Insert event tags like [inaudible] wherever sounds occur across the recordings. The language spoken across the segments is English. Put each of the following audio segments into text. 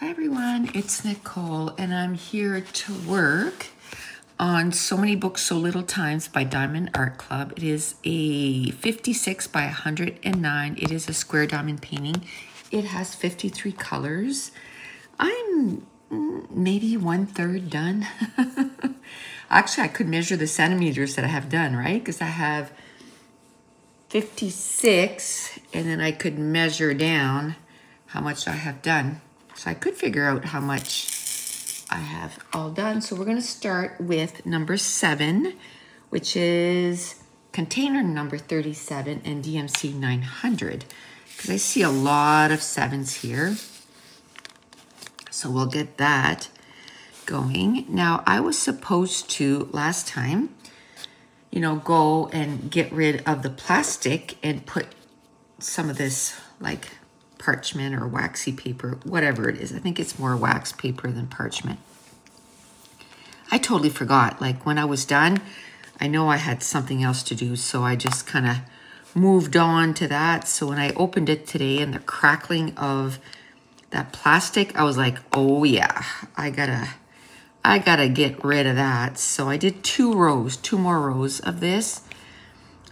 Hi everyone, it's Nicole, and I'm here to work on So Many Books, So Little Times by Diamond Art Club. It is a 56 by 109. It is a square diamond painting. It has 53 colors. I'm maybe one third done. [laughs] Actually, I could measure the centimeters that I have done, right? Because I have 56, and then I could measure down how much I have done. So I could figure out how much I have all done. So we're going to start with number seven, which is container number 37 and DMC 900. Because I see a lot of sevens here. So we'll get that going. Now, I was supposed to, last time, you know, go and get rid of the plastic and put some of this, like, parchment or waxy paper, whatever it is. I think it's more wax paper than parchment. I totally forgot. Like when I was done, I know I had something else to do, so I just kind of moved on to that. So when I opened it today and the crackling of that plastic, I was like, oh yeah, I gotta, I gotta get rid of that. So I did two rows, two more rows of this.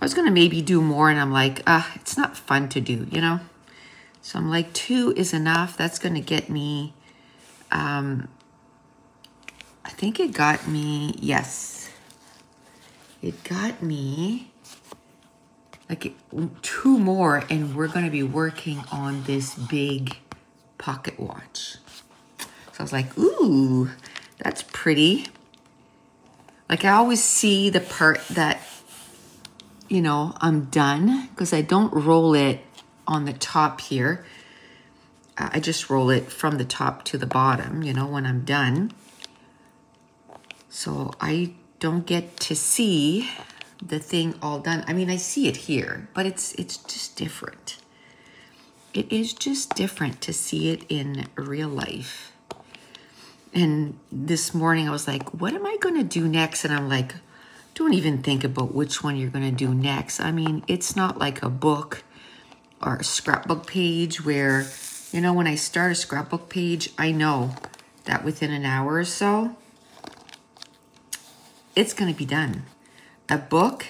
I was gonna maybe do more and I'm like, ah, uh, it's not fun to do, you know? So I'm like, two is enough. That's going to get me, um, I think it got me, yes. It got me like two more and we're going to be working on this big pocket watch. So I was like, ooh, that's pretty. Like I always see the part that, you know, I'm done because I don't roll it on the top here. Uh, I just roll it from the top to the bottom, you know, when I'm done. So I don't get to see the thing all done. I mean, I see it here, but it's it's just different. It is just different to see it in real life. And this morning I was like, what am I going to do next? And I'm like, don't even think about which one you're going to do next. I mean, it's not like a book or a scrapbook page where, you know, when I start a scrapbook page, I know that within an hour or so, it's going to be done. A book,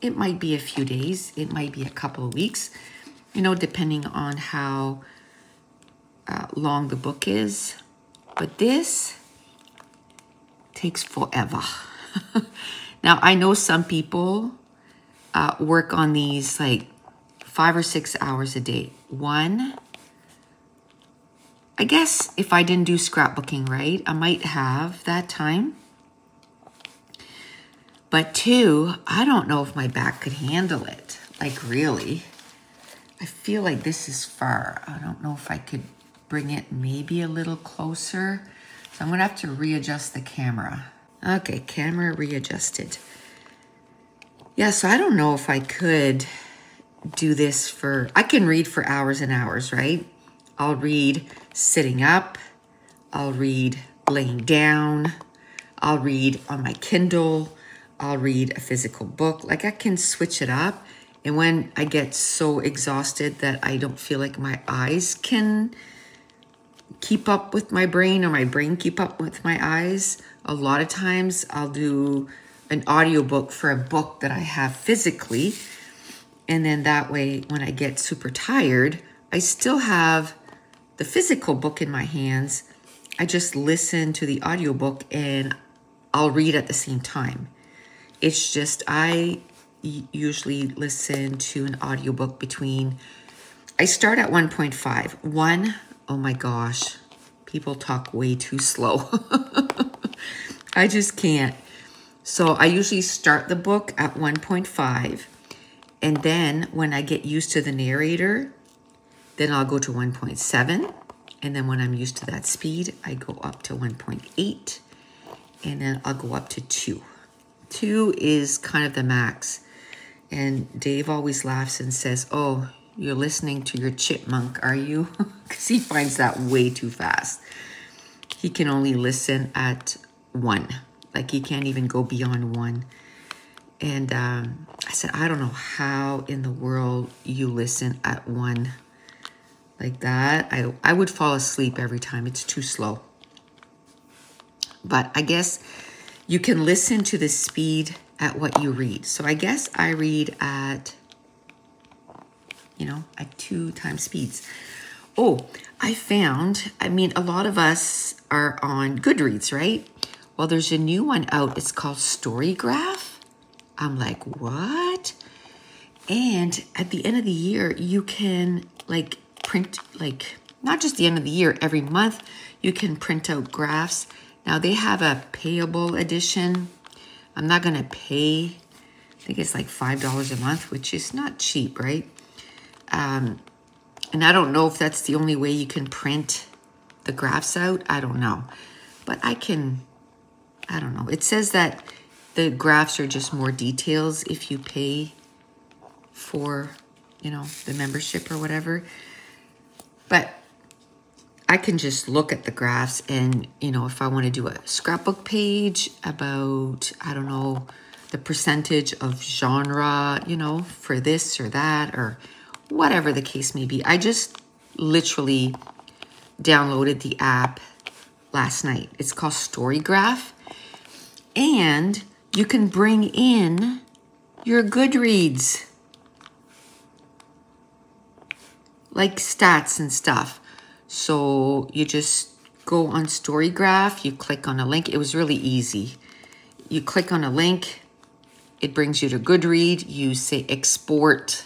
it might be a few days, it might be a couple of weeks, you know, depending on how uh, long the book is. But this takes forever. [laughs] now, I know some people uh, work on these like five or six hours a day. One, I guess if I didn't do scrapbooking right, I might have that time. But two, I don't know if my back could handle it. Like really. I feel like this is far. I don't know if I could bring it maybe a little closer. So I'm gonna have to readjust the camera. Okay, camera readjusted. Yeah, so I don't know if I could do this for, I can read for hours and hours, right? I'll read sitting up. I'll read laying down. I'll read on my Kindle. I'll read a physical book. Like I can switch it up. And when I get so exhausted that I don't feel like my eyes can keep up with my brain or my brain keep up with my eyes, a lot of times I'll do an audiobook for a book that I have physically and then that way, when I get super tired, I still have the physical book in my hands. I just listen to the audiobook and I'll read at the same time. It's just, I usually listen to an audiobook between, I start at 1.5. One, oh my gosh, people talk way too slow. [laughs] I just can't. So I usually start the book at 1.5 and then when I get used to the narrator, then I'll go to 1.7. And then when I'm used to that speed, I go up to 1.8 and then I'll go up to two. Two is kind of the max. And Dave always laughs and says, oh, you're listening to your chipmunk, are you? [laughs] Because he finds that way too fast. He can only listen at one. Like he can't even go beyond one. And um, I said, I don't know how in the world you listen at one like that. I, I would fall asleep every time. It's too slow. But I guess you can listen to the speed at what you read. So I guess I read at, you know, at two times speeds. Oh, I found, I mean, a lot of us are on Goodreads, right? Well, there's a new one out. It's called Storygraph. I'm like, what? And at the end of the year, you can like print, like, not just the end of the year, every month, you can print out graphs. Now they have a payable edition. I'm not to pay, I think it's like $5 a month, which is not cheap, right? Um, and I don't know if that's the only way you can print the graphs out. I don't know. But I can, I don't know. It says that the graphs are just more details if you pay for, you know, the membership or whatever. But I can just look at the graphs and, you know, if I want to do a scrapbook page about, I don't know, the percentage of genre, you know, for this or that or whatever the case may be. I just literally downloaded the app last night. It's called Storygraph. And you can bring in your Goodreads, like stats and stuff. So you just go on Storygraph, you click on a link. It was really easy. You click on a link, it brings you to Goodread. You say export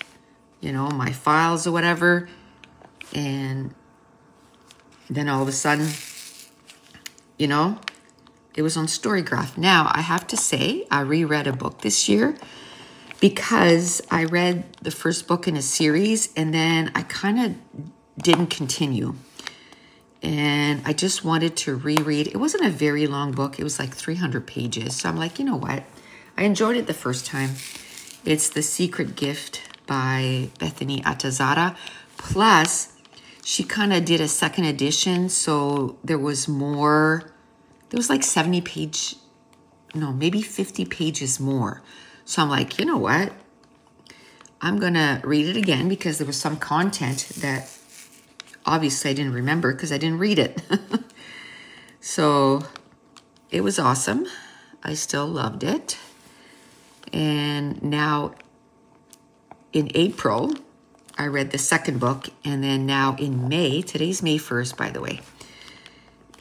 you know, my files or whatever. And then all of a sudden, you know, it was on Storygraph. Now, I have to say, I reread a book this year because I read the first book in a series and then I kind of didn't continue. And I just wanted to reread. It wasn't a very long book, it was like 300 pages. So I'm like, you know what? I enjoyed it the first time. It's The Secret Gift by Bethany Atazadeh. Plus, she kind of did a second edition, so there was more. There was like 70 page, no, maybe 50 pages more. So I'm like, you know what? I'm going to read it again because there was some content that obviously I didn't remember because I didn't read it. [laughs] so it was awesome. I still loved it. And now in April, I read the second book, and then now in May, today's May 1st, by the way.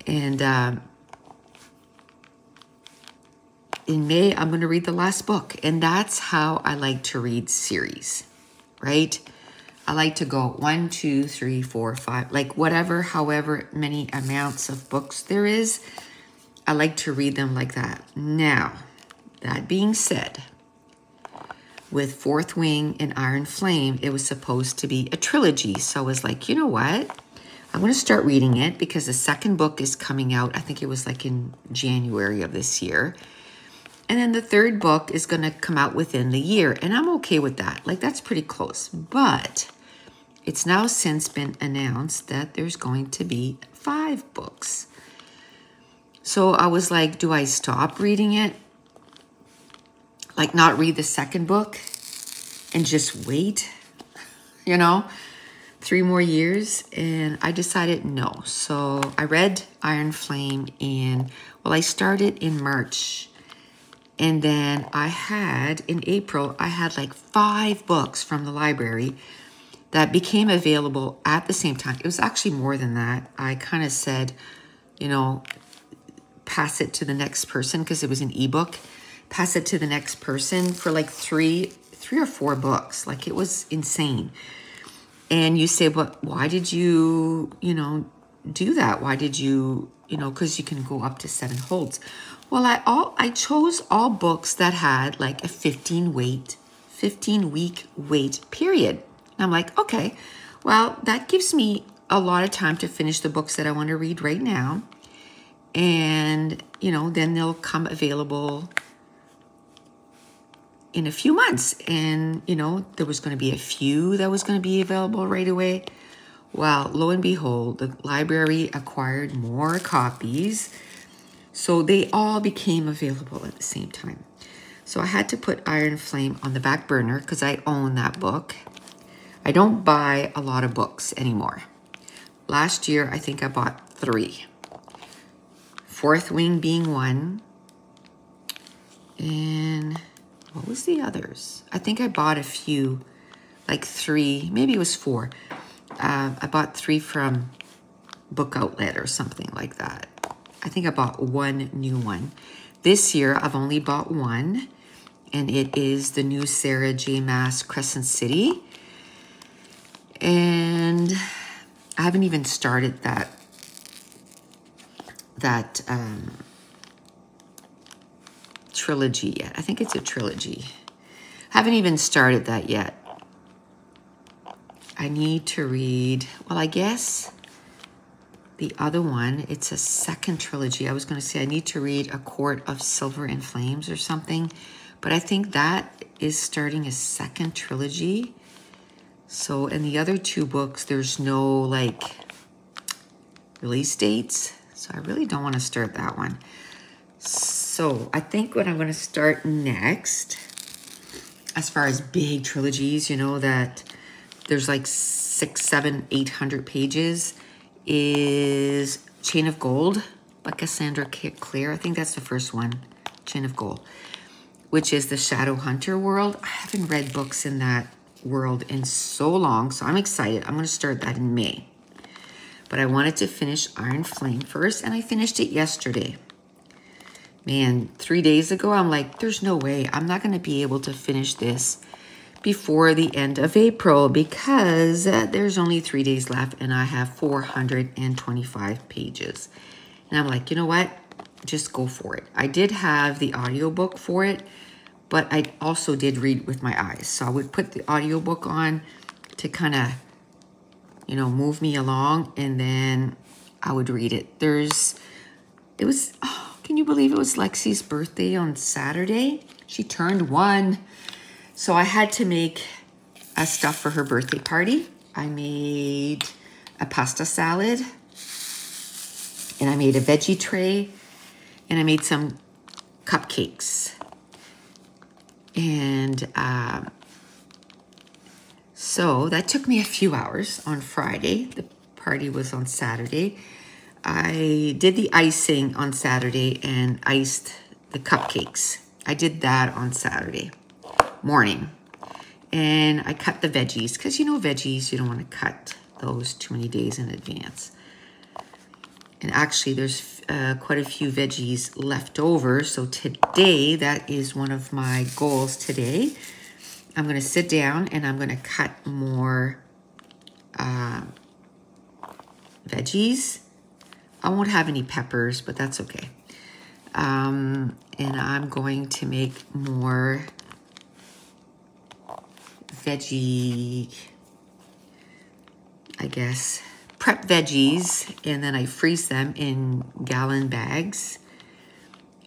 And um, in May, I'm going to read the last book. And that's how I like to read series, right? I like to go one, two, three, four, five, like whatever, however many amounts of books there is. I like to read them like that. Now, that being said, with Fourth Wing and Iron Flame, it was supposed to be a trilogy. So I was like, you know what? I'm going to start reading it because the second book is coming out. I think it was like in January of this year. And then the third book is going to come out within the year. And I'm okay with that. Like, that's pretty close. But it's now since been announced that there's going to be five books. So I was like, do I stop reading it like not read the second book and just wait, [laughs] you know, three more years. And I decided no. So I read Iron Flame and well, I started in March. And then I had, in April, I had like five books from the library that became available at the same time. It was actually more than that. I kind of said, you know, pass it to the next person because it was an ebook pass it to the next person for like three, three or four books. Like it was insane. And you say, but why did you, you know, do that? Why did you, you know, because you can go up to seven holds. Well, I all I chose all books that had like a 15 weight, 15 week wait period. And I'm like, okay, well, that gives me a lot of time to finish the books that I want to read right now. And, you know, then they'll come available in a few months. And, you know, there was going to be a few that was going to be available right away. Well, lo and behold, the library acquired more copies. So they all became available at the same time. So I had to put Iron Flame on the back burner because I own that book. I don't buy a lot of books anymore. last year, I think I bought three. Fourth Wing being one. And what was the others? I think I bought a few, like three, maybe it was four. Uh, I bought three from Book Outlet or something like that. I think I bought one new one. This year, I've only bought one, and it is the new Sarah J. Maas Crescent City. And I haven't even started that that um, trilogy yet. I think it's a trilogy. Haven't even started that yet. I need to read, well, I guess the other one, it's a second trilogy. I was going to say I need to read A Court of Silver and Flames or something, but I think that is starting a second trilogy. So in the other two books, there's no like release dates. So I really don't want to start that one. So I think what I'm going to start next, as far as big trilogies, you know, that there's like six, seven, eight hundred pages, is Chain of Gold by Cassandra Clare. I think that's the first one, Chain of Gold, which is the Shadow Hunter world. I haven't read books in that world in so long, so I'm excited. I'm going to start that in May. But I wanted to finish Iron Flame first, and I finished it yesterday. Man, three days ago, I'm like, there's no way. I'm not going to be able to finish this before the end of April because uh, there's only three days left and I have 425 pages. And I'm like, you know what? Just go for it. I did have the audiobook for it, but I also did read with my eyes. So I would put the audiobook on to kind of, you know, move me along and then I would read it. There's, it was, oh, can you believe it was Lexi's birthday on Saturday? She turned one. So I had to make a stuff for her birthday party. I made a pasta salad and I made a veggie tray and I made some cupcakes. And um, so that took me a few hours on Friday. The party was on Saturday. I did the icing on Saturday and iced the cupcakes. I did that on Saturday morning. And I cut the veggies because you know veggies, you don't want to cut those too many days in advance. And actually there's uh, quite a few veggies left over. So today, that is one of my goals today. I'm going to sit down and I'm going to cut more uh, veggies. I won't have any peppers, but that's okay. Um, and I'm going to make more veggie, I guess, prep veggies and then I freeze them in gallon bags.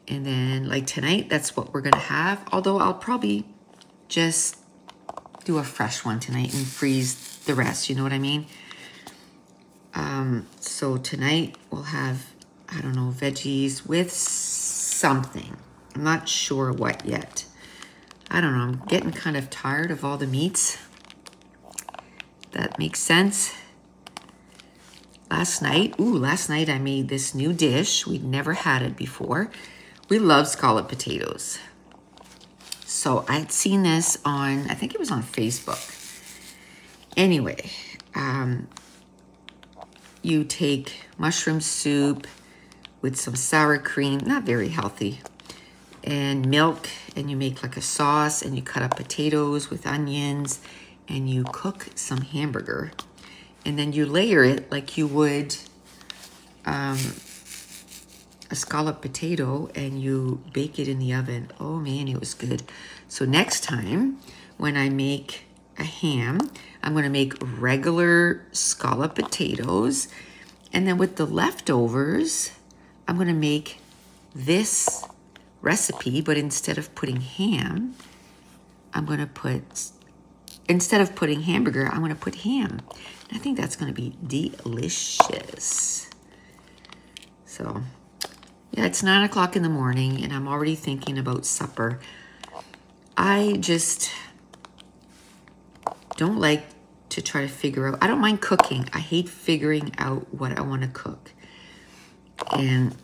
And then like tonight, that's what we're gonna have. Although I'll probably just do a fresh one tonight and freeze the rest, you know what I mean? Um, so tonight we'll have, I don't know, veggies with something. I'm not sure what yet. I don't know, I'm getting kind of tired of all the meats. That makes sense. Last night, ooh, last night I made this new dish. We'd never had it before. We love scallop potatoes. So I'd seen this on, I think it was on Facebook. Anyway, um, you take mushroom soup with some sour cream, not very healthy, and milk and you make like a sauce and you cut up potatoes with onions and you cook some hamburger and then you layer it like you would um, a scallop potato and you bake it in the oven. Oh man, it was good. So next time when I make a ham, I'm going to make regular scallop potatoes and then with the leftovers, I'm going to make this recipe, but instead of putting ham, I'm going to put, instead of putting hamburger, I'm going to put ham. I think that's going to be delicious. So, yeah, it's 9 o'clock in the morning, and I'm already thinking about supper. I just don't like to try to figure out. I don't mind cooking. I hate figuring out what I want to cook. And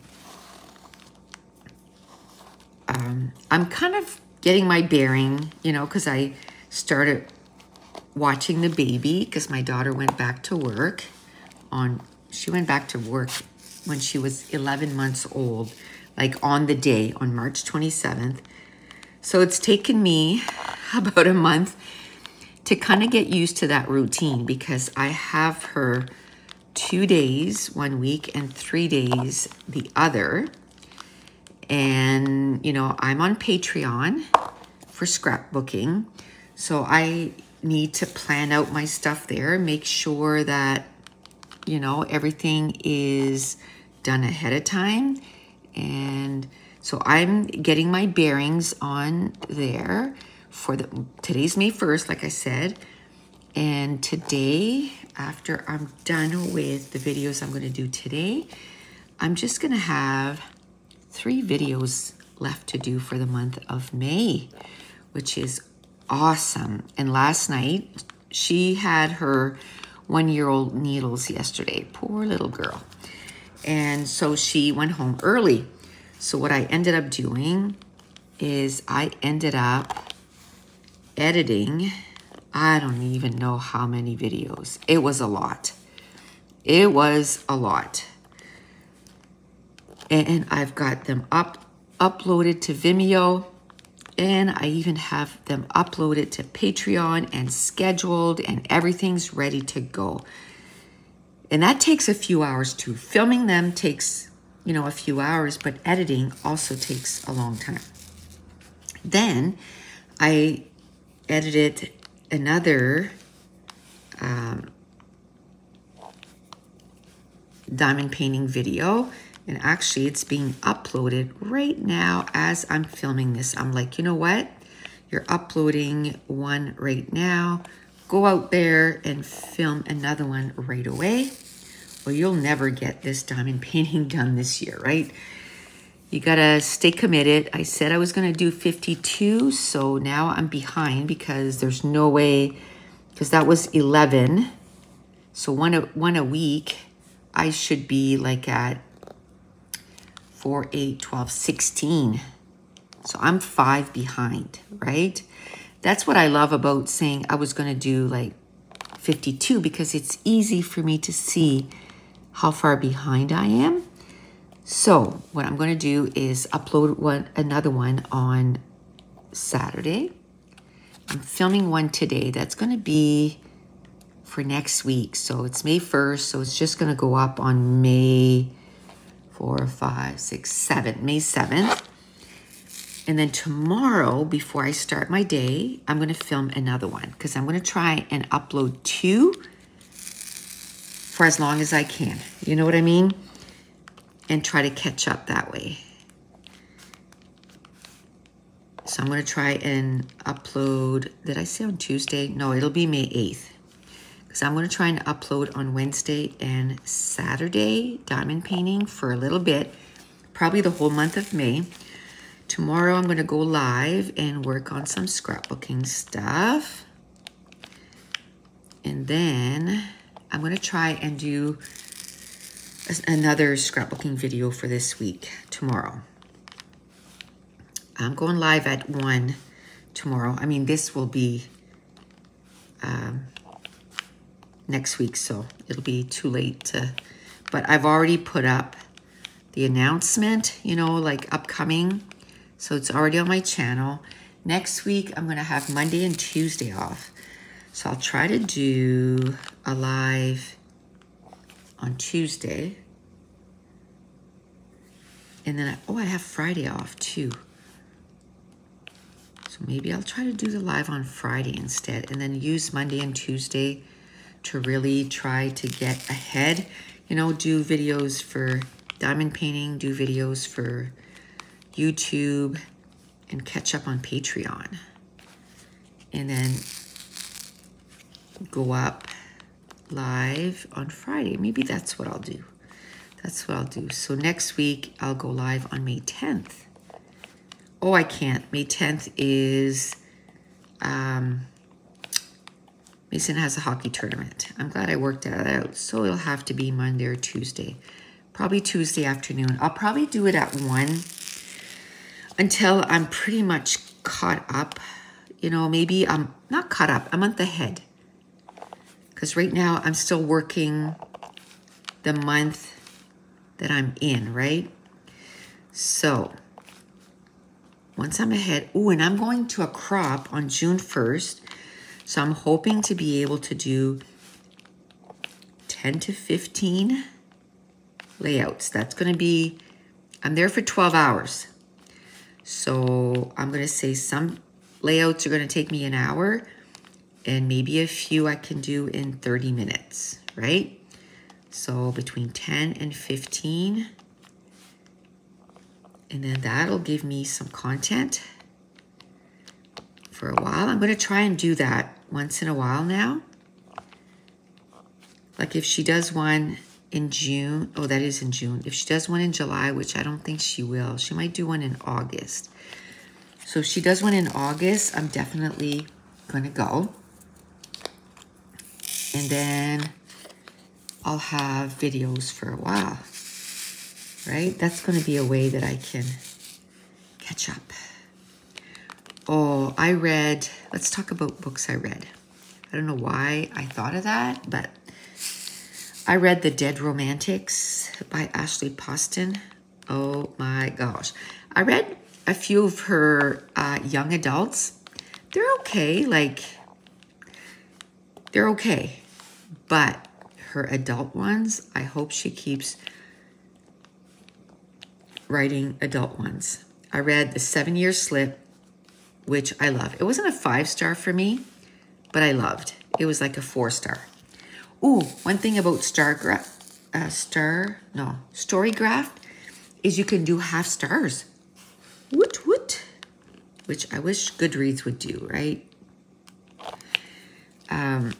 um, I'm kind of getting my bearing, you know, because I started watching the baby because my daughter went back to work on, she went back to work when she was 11 months old, like on the day, on March 27th. So it's taken me [laughs] about a month to kind of get used to that routine because I have her two days one week and three days the other. And, you know, I'm on Patreon for scrapbooking. So I need to plan out my stuff there, make sure that, you know, everything is done ahead of time. And so I'm getting my bearings on there for the today's May 1st, like I said. And today, after I'm done with the videos I'm going to do today, I'm just going to have three videos left to do for the month of May, which is awesome. And last night, she had her one-year-old needles yesterday. Poor little girl. And so she went home early. So what I ended up doing is I ended up editing, I don't even know how many videos. It was a lot. It was a lot. And I've got them up uploaded to Vimeo and I even have them uploaded to Patreon and scheduled and everything's ready to go. And that takes a few hours too. Filming them takes, you know, a few hours, but editing also takes a long time. Then I edited another um, diamond painting video and actually it's being uploaded right now as I'm filming this. I'm like, you know what? You're uploading one right now. Go out there and film another one right away. Well, you'll never get this diamond [laughs] painting done this year, right? You gotta stay committed. I said I was gonna do 52, so now I'm behind because there's no way, because that was 11. So one a, one a week, I should be like at 4, 8, 12, 16. So I'm five behind, right? That's what I love about saying I was gonna do like 52 because it's easy for me to see how far behind I am so what I'm going to do is upload one another one on Saturday. I'm filming one today that's going to be for next week. So it's May 1st. So it's just going to go up on May 4, 5, 6, 7, May 7th. And then tomorrow, before I start my day, I'm going to film another one because I'm going to try and upload two for as long as I can. You know what I mean? and try to catch up that way. So I'm going to try and upload, did I say on Tuesday? No, it'll be May 8th. Because I'm going to try and upload on Wednesday and Saturday diamond painting for a little bit, probably the whole month of May. Tomorrow I'm going to go live and work on some scrapbooking stuff. And then I'm going to try and do another scrapbooking video for this week, tomorrow. I'm going live at 1 tomorrow. I mean, this will be um, next week, so it'll be too late to... But I've already put up the announcement, you know, like upcoming. So it's already on my channel. Next week, I'm going to have Monday and Tuesday off. So I'll try to do a live on Tuesday. And then, I, oh, I have Friday off too. So maybe I'll try to do the live on Friday instead and then use Monday and Tuesday to really try to get ahead. You know, do videos for diamond painting, do videos for YouTube, and catch up on Patreon. And then go up live on Friday. Maybe that's what I'll do. That's what I'll do. So next week, I'll go live on May 10th. Oh, I can't. May 10th is um, Mason has a hockey tournament. I'm glad I worked that out. So it'll have to be Monday or Tuesday. Probably Tuesday afternoon. I'll probably do it at 1 until I'm pretty much caught up. You know, maybe I'm not caught up, a month ahead. Because right now I'm still working the month that I'm in, right? So once I'm ahead, oh, and I'm going to a crop on June 1st. So I'm hoping to be able to do 10 to 15 layouts. That's going to be, I'm there for 12 hours. So I'm going to say some layouts are going to take me an hour and maybe a few I can do in 30 minutes, right? So between 10 and 15. And then that'll give me some content for a while. I'm going to try and do that once in a while now. Like if she does one in June, oh, that is in June. If she does one in July, which I don't think she will, she might do one in August. So if she does one in August, I'm definitely going to go. And then I'll have videos for a while, right? That's going to be a way that I can catch up. Oh, I read, let's talk about books I read. I don't know why I thought of that, but I read The Dead Romantics by Ashley Poston. Oh my gosh. I read a few of her uh, young adults. They're okay, like, they're okay. But her adult ones, I hope she keeps writing adult ones. I read The Seven Year Slip, which I love. It wasn't a five star for me, but I loved. It was like a four star. Ooh, one thing about Star uh, Star, no, Storygraph is you can do half stars. Woot woot. Which I wish Goodreads would do, right? Um,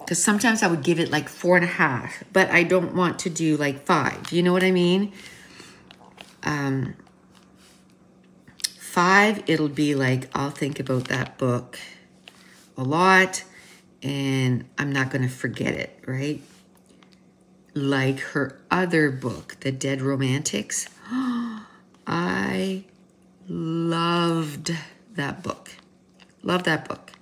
because sometimes I would give it like four and a half, but I don't want to do like five. You know what I mean? Um, five, it'll be like, I'll think about that book a lot and I'm not going to forget it, right? Like her other book, The Dead Romantics. [gasps] I loved that book. Love that book.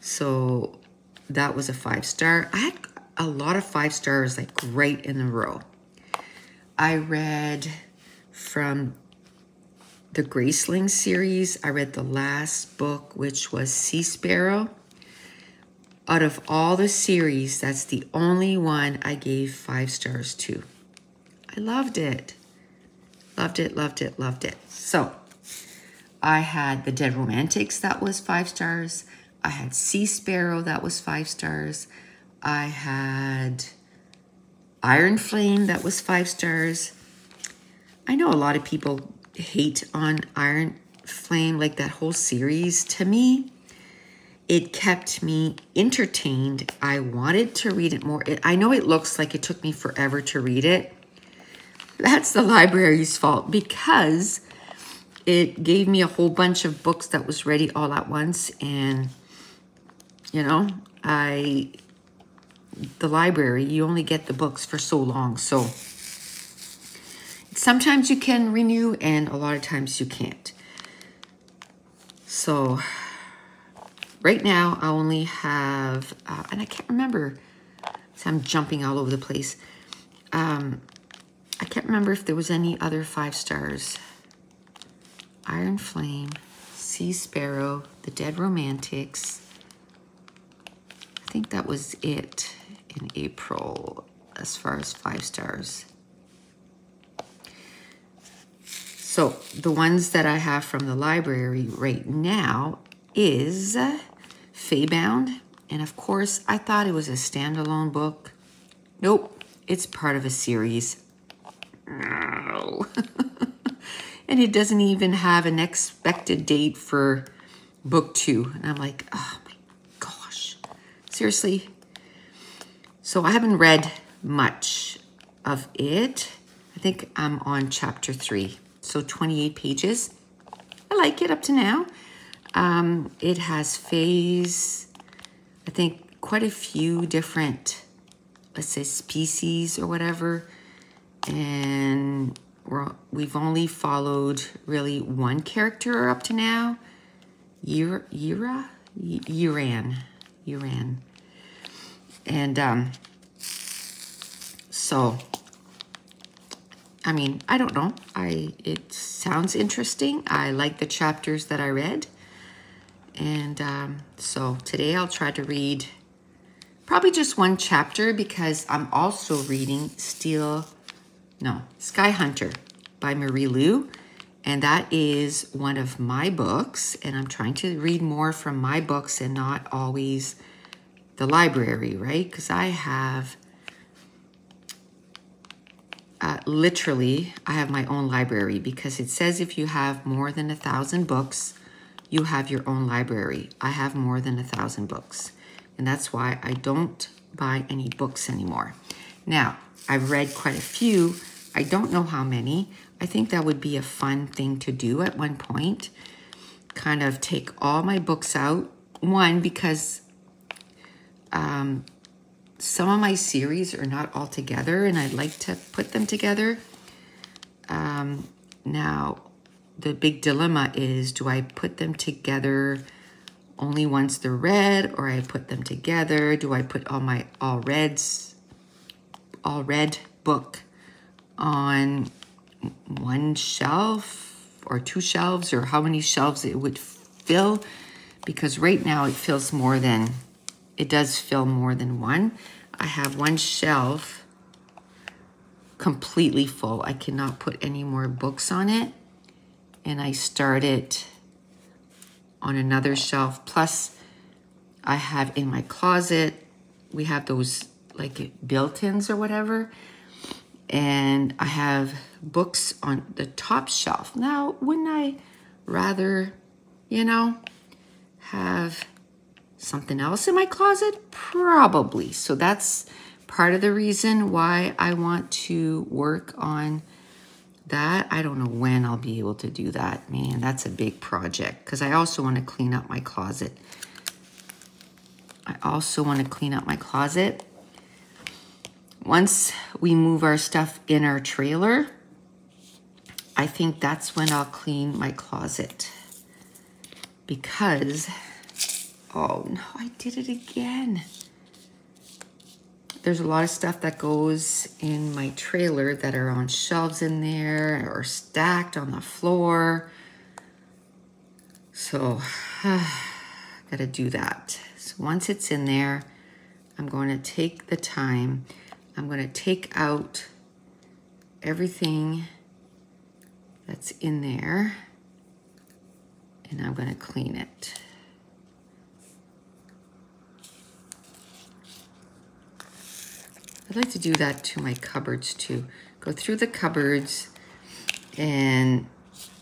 So that was a five star. I had a lot of five stars like right in a row. I read from the Graceling series. I read the last book, which was Sea Sparrow. Out of all the series, that's the only one I gave five stars to. I loved it. Loved it, loved it, loved it. So I had The Dead Romantics, that was five stars. I had Sea Sparrow, that was five stars. I had Iron Flame, that was five stars. I know a lot of people hate on Iron Flame, like that whole series. To me, it kept me entertained. I wanted to read it more. It, I know it looks like it took me forever to read it. That's the library's fault because it gave me a whole bunch of books that was ready all at once and you know, I, the library, you only get the books for so long. So sometimes you can renew and a lot of times you can't. So right now I only have, uh, and I can't remember, so I'm jumping all over the place. Um, I can't remember if there was any other five stars. Iron Flame, Sea Sparrow, The Dead Romantics, I think that was it in April as far as five stars. So the ones that I have from the library right now is Faebound. And of course, I thought it was a standalone book. Nope, it's part of a series. No. [laughs] and it doesn't even have an expected date for book two. And I'm like, oh my gosh, Seriously. So I haven't read much of it. I think I'm on chapter three. So 28 pages. I like it up to now. Um, it has phase, I think quite a few different, let's say, species or whatever. And we're, we've only followed really one character up to now. Yura, Yira? Uran. Uran. And um, so, I mean, I don't know. I It sounds interesting. I like the chapters that I read. And um, so today I'll try to read probably just one chapter because I'm also reading Steel, no, Sky Hunter by Marie Lu. And that is one of my books. And I'm trying to read more from my books and not always the library, right? Because I have uh, literally, I have my own library because it says if you have more than a thousand books, you have your own library. I have more than a thousand books. And that's why I don't buy any books anymore. Now, I've read quite a few. I don't know how many. I think that would be a fun thing to do at one point. Kind of take all my books out. One, because um, some of my series are not all together and I'd like to put them together. Um, now, the big dilemma is do I put them together only once they're red or I put them together? Do I put all my all reds, all red book on one shelf or two shelves or how many shelves it would fill? Because right now it fills more than, it does fill more than one. I have one shelf completely full. I cannot put any more books on it and I start it on another shelf. Plus, I have in my closet, we have those like built-ins or whatever. And I have books on the top shelf. Now, wouldn't I rather, you know, have something else in my closet? Probably. So that's part of the reason why I want to work on that I don't know when I'll be able to do that. Man, that's a big project because I also want to clean up my closet. I also want to clean up my closet. Once we move our stuff in our trailer, I think that's when I'll clean my closet. Because, oh no, I did it again there's a lot of stuff that goes in my trailer that are on shelves in there or stacked on the floor. So, [sighs] gotta do that. So once it's in there, I'm going to take the time. I'm going to take out everything that's in there and I'm going to clean it. I'd like to do that to my cupboards too. Go through the cupboards and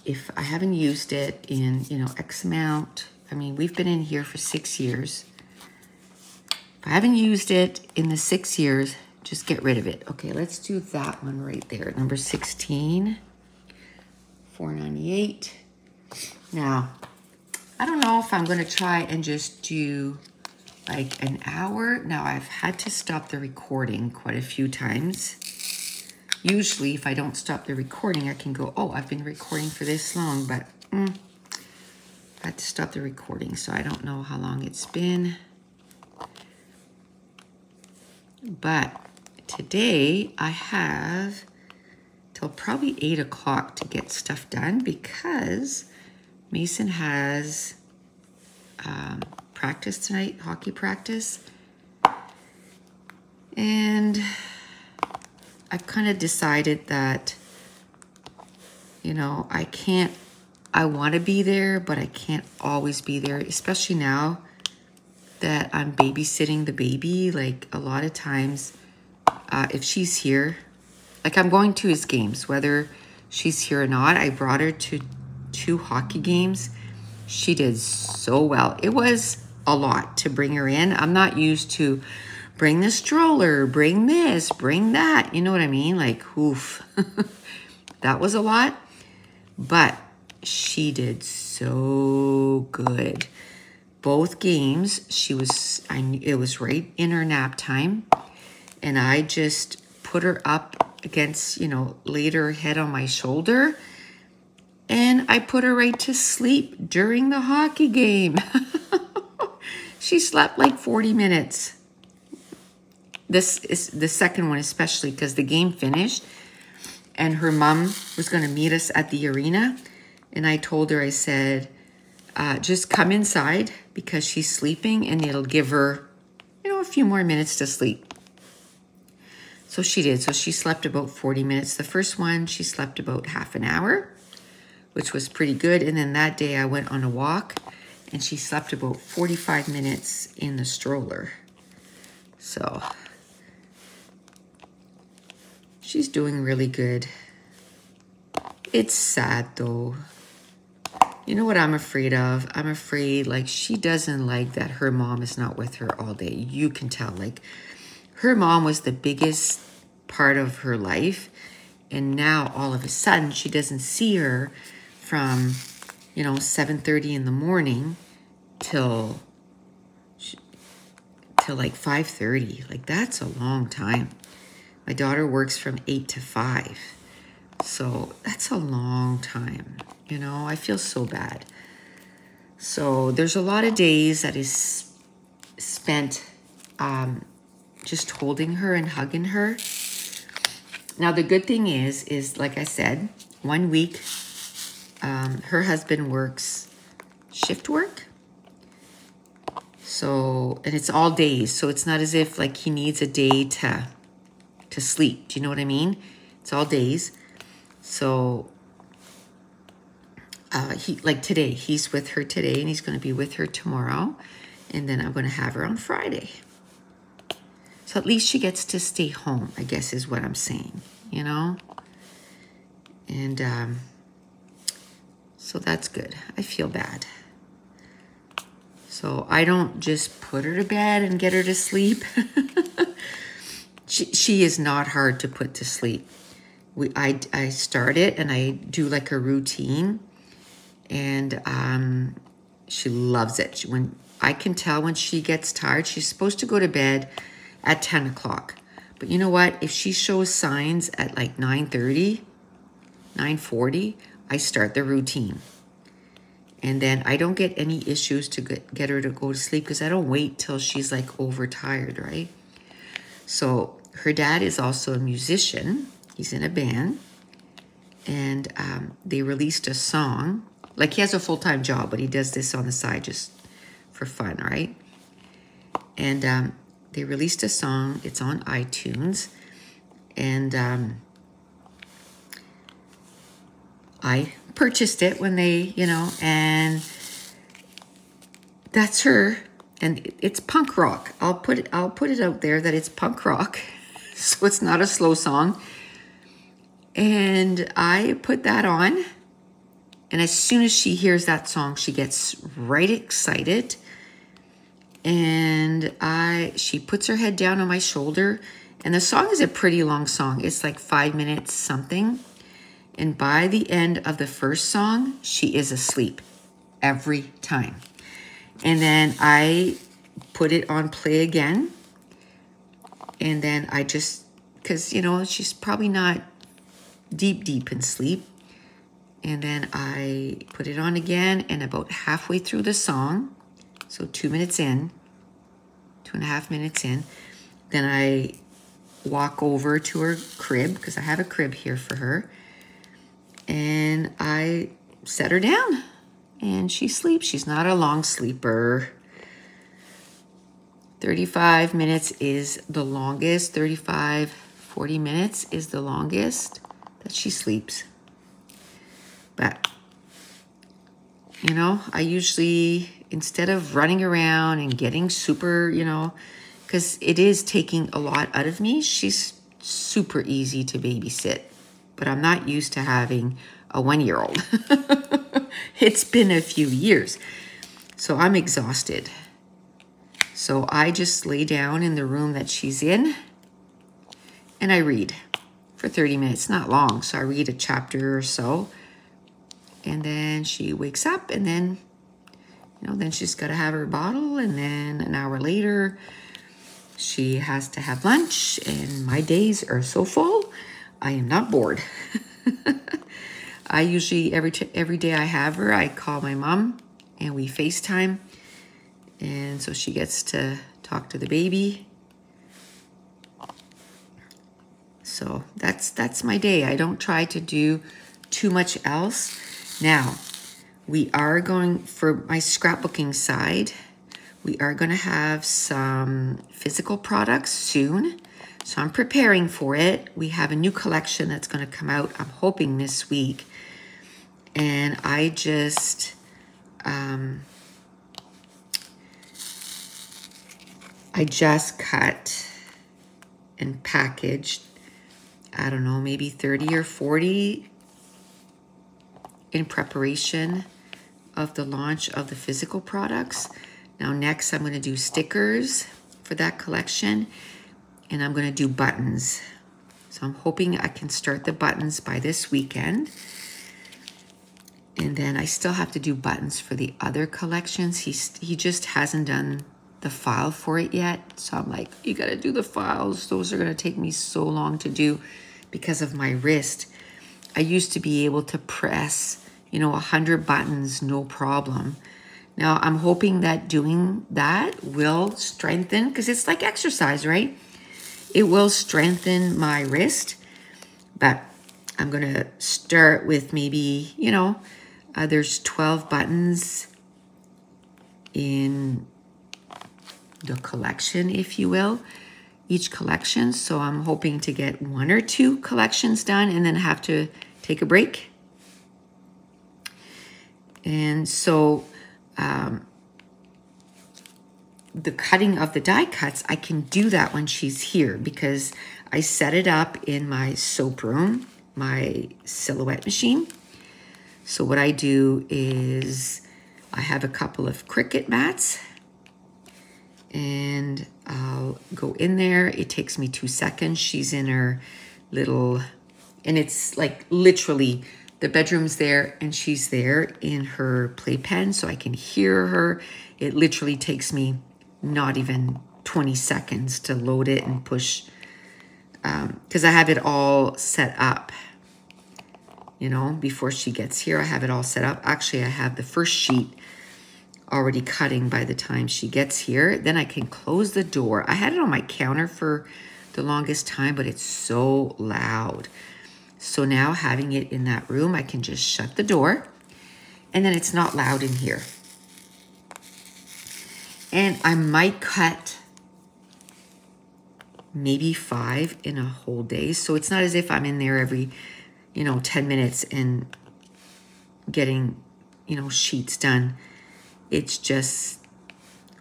if I haven't used it in, you know, X amount, I mean, we've been in here for six years. If I haven't used it in the six years, just get rid of it. Okay, let's do that one right there. Number 16, 498. Now, I don't know if I'm going to try and just do like an hour. Now I've had to stop the recording quite a few times. Usually if I don't stop the recording, I can go, oh, I've been recording for this long, but mm, I had to stop the recording, so I don't know how long it's been. But today I have till probably eight o'clock to get stuff done because Mason has um, practice tonight, hockey practice. And I've kind of decided that, you know, I can't, I want to be there, but I can't always be there, especially now that I'm babysitting the baby. Like a lot of times, uh, if she's here, like I'm going to his games, whether she's here or not. I brought her to two hockey games. She did so well. It was a lot to bring her in. I'm not used to bring the stroller, bring this, bring that. You know what I mean? Like, oof. [laughs] that was a lot. But she did so good. both games, she was, I, it was right in her nap time. And I just put her up against, you know, laid her head on my shoulder. And I put her right to sleep during the hockey game. [laughs] she slept like 40 minutes. This is the second one, especially because the game finished and her mom was going to meet us at the arena. And I told her, I said, uh, just come inside because she's sleeping and it'll give her, you know, a few more minutes to sleep. So she did. So she slept about 40 minutes. The first one, she slept about half an hour, which was pretty good. And then that day I went on a walk and she slept about 45 minutes in the stroller. So she's doing really good. It's sad though. You know what I'm afraid of? I'm afraid like she doesn't like that her mom is not with her all day. You can tell like her mom was the biggest part of her life and now all of a sudden she doesn't see her from you know 7:30 in the morning till till like 5:30 like that's a long time my daughter works from 8 to 5 so that's a long time you know, I feel so bad. So there's a lot of days that is spent um, just holding her and hugging her. Now the good thing is, is like I said, one week, um, her husband works shift work. So, and it's all days. So it's not as if like he needs a day to, to sleep. Do you know what I mean? It's all days. So uh, he like today, he's with her today and he's going to be with her tomorrow. And then I'm going to have her on Friday. So at least she gets to stay home, I guess is what I'm saying, you know? And um, so that's good. I feel bad. So I don't just put her to bed and get her to sleep. [laughs] she, she is not hard to put to sleep. We, I, I start it and I do like a routine and um, she loves it. When I can tell when she gets tired, she's supposed to go to bed at 10 o'clock. But you know what? If she shows signs at like 9.30, 9.40, I start the routine. And then I don't get any issues to get, get her to go to sleep because I don't wait till she's like overtired, right? So her dad is also a musician. He's in a band. And um, they released a song like he has a full-time job, but he does this on the side just for fun, right? And um, they released a song. It's on iTunes. And um, I purchased it when they, you know, and that's her. And it's punk rock. I'll put it, I'll put it out there that it's punk rock. [laughs] so it's not a slow song. And I put that on and as soon as she hears that song, she gets right excited. And I she puts her head down on my shoulder. And the song is a pretty long song. It's like five minutes something. And by the end of the first song, she is asleep every time. And then I put it on play again. And then I just, because, you know, she's probably not deep, deep in sleep. And then I put it on again and about halfway through the song, so two minutes in, two and a half minutes in, then I walk over to her crib because I have a crib here for her. And I set her down and she sleeps. She's not a long sleeper. 35 minutes is the longest. 35, 40 minutes is the longest that she sleeps. But, you know, I usually, instead of running around and getting super, you know, because it is taking a lot out of me, she's super easy to babysit. But I'm not used to having a one year old. [laughs] it's been a few years. So I'm exhausted. So I just lay down in the room that she's in and I read for 30 minutes, not long. So I read a chapter or so and then she wakes up and then you know, then she's got to have her bottle, and then an hour later, she has to have lunch. And my days are so full, I am not bored. [laughs] I usually every every day I have her, I call my mom and we FaceTime, and so she gets to talk to the baby. So that's that's my day. I don't try to do too much else. Now, we are going for my scrapbooking side. We are going to have some physical products soon. So I'm preparing for it. We have a new collection that's going to come out, I'm hoping this week. And I just, um, I just cut and packaged, I don't know, maybe 30 or 40 in preparation of the launch of the physical products. Now next I'm gonna do stickers for that collection and I'm gonna do buttons. So I'm hoping I can start the buttons by this weekend. And then I still have to do buttons for the other collections. He's, he just hasn't done the file for it yet. So I'm like, you gotta do the files. Those are gonna take me so long to do because of my wrist. I used to be able to press you know, 100 buttons, no problem. Now, I'm hoping that doing that will strengthen, because it's like exercise, right? It will strengthen my wrist, but I'm going to start with maybe, you know, uh, there's 12 buttons in the collection, if you will, each collection. So I'm hoping to get one or two collections done and then have to take a break and so um, the cutting of the die cuts, I can do that when she's here because I set it up in my soap room, my silhouette machine. So what I do is I have a couple of Cricut mats and I'll go in there. It takes me two seconds. She's in her little, and it's like literally the bedroom's there and she's there in her playpen so I can hear her. It literally takes me not even 20 seconds to load it and push because um, I have it all set up. You know, before she gets here, I have it all set up. Actually, I have the first sheet already cutting by the time she gets here. Then I can close the door. I had it on my counter for the longest time, but it's so loud. So now having it in that room, I can just shut the door and then it's not loud in here. And I might cut maybe five in a whole day. So it's not as if I'm in there every, you know, 10 minutes and getting, you know, sheets done. It's just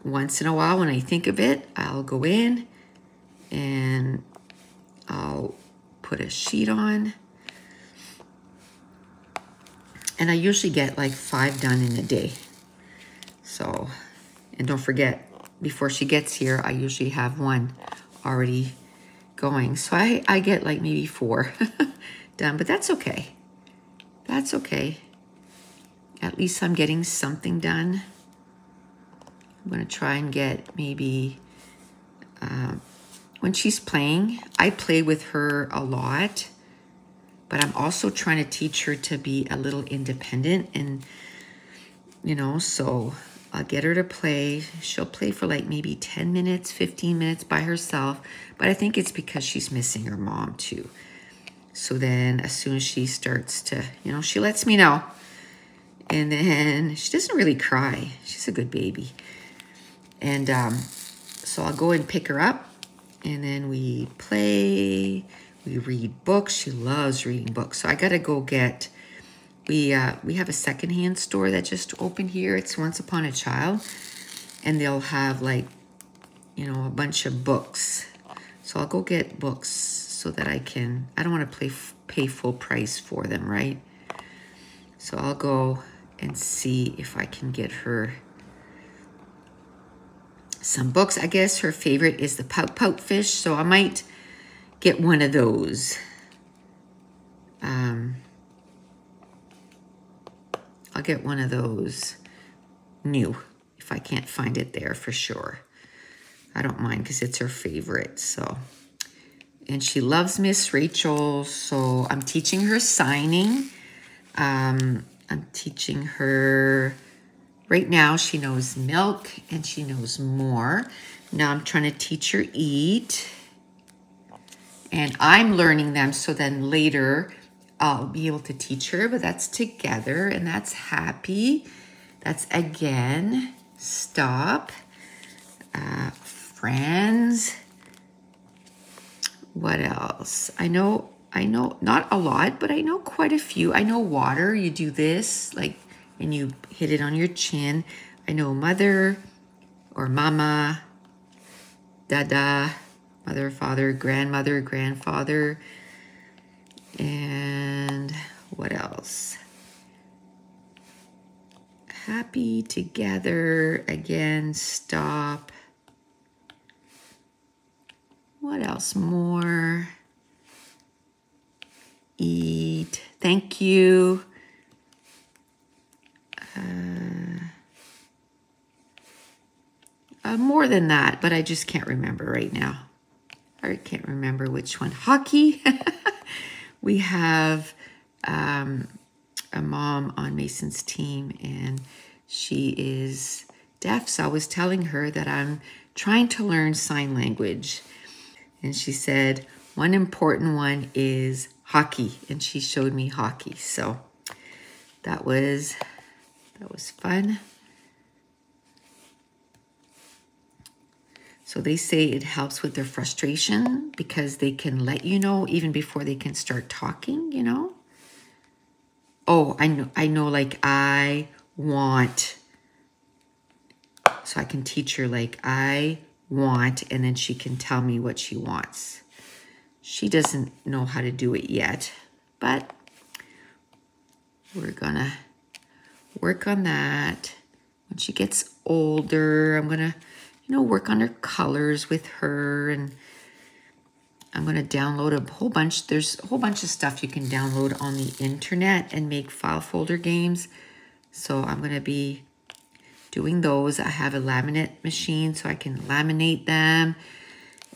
once in a while when I think of it, I'll go in and I'll put a sheet on and I usually get like five done in a day. So, and don't forget, before she gets here, I usually have one already going. So I, I get like maybe four [laughs] done, but that's okay. That's okay. At least I'm getting something done. I'm going to try and get maybe, uh, when she's playing, I play with her a lot but I'm also trying to teach her to be a little independent and, you know, so I'll get her to play. She'll play for like maybe 10 minutes, 15 minutes by herself, but I think it's because she's missing her mom too. So then as soon as she starts to, you know, she lets me know. And then she doesn't really cry. She's a good baby. And um, so I'll go and pick her up and then we play we read books. She loves reading books. So I got to go get, we, uh, we have a secondhand store that just opened here. It's Once Upon a Child. And they'll have like, you know, a bunch of books. So I'll go get books so that I can, I don't want to pay, pay full price for them, right? So I'll go and see if I can get her some books. I guess her favorite is the Pout Pout Fish. So I might get one of those. Um, I'll get one of those new if I can't find it there for sure. I don't mind because it's her favorite. So, and she loves Miss Rachel. So I'm teaching her signing. Um, I'm teaching her right now. She knows milk and she knows more. Now I'm trying to teach her eat. And I'm learning them so then later I'll be able to teach her, but that's together and that's happy. That's again, stop, uh, friends. What else? I know, I know not a lot, but I know quite a few. I know water, you do this, like, and you hit it on your chin. I know mother or mama, dada, mother, father, grandmother, grandfather, and what else? Happy together. Again, stop. What else more? Eat. Thank you. Uh, uh, more than that, but I just can't remember right now. I can't remember which one. Hockey. [laughs] we have um, a mom on Mason's team, and she is deaf. So I was telling her that I'm trying to learn sign language. And she said, one important one is hockey. And she showed me hockey. So that was that was fun. So they say it helps with their frustration because they can let you know even before they can start talking, you know? Oh, I know I know like I want so I can teach her like I want and then she can tell me what she wants. She doesn't know how to do it yet, but we're gonna work on that. When she gets older, I'm gonna you know, work on her colors with her and I'm going to download a whole bunch. There's a whole bunch of stuff you can download on the internet and make file folder games. So I'm going to be doing those. I have a laminate machine so I can laminate them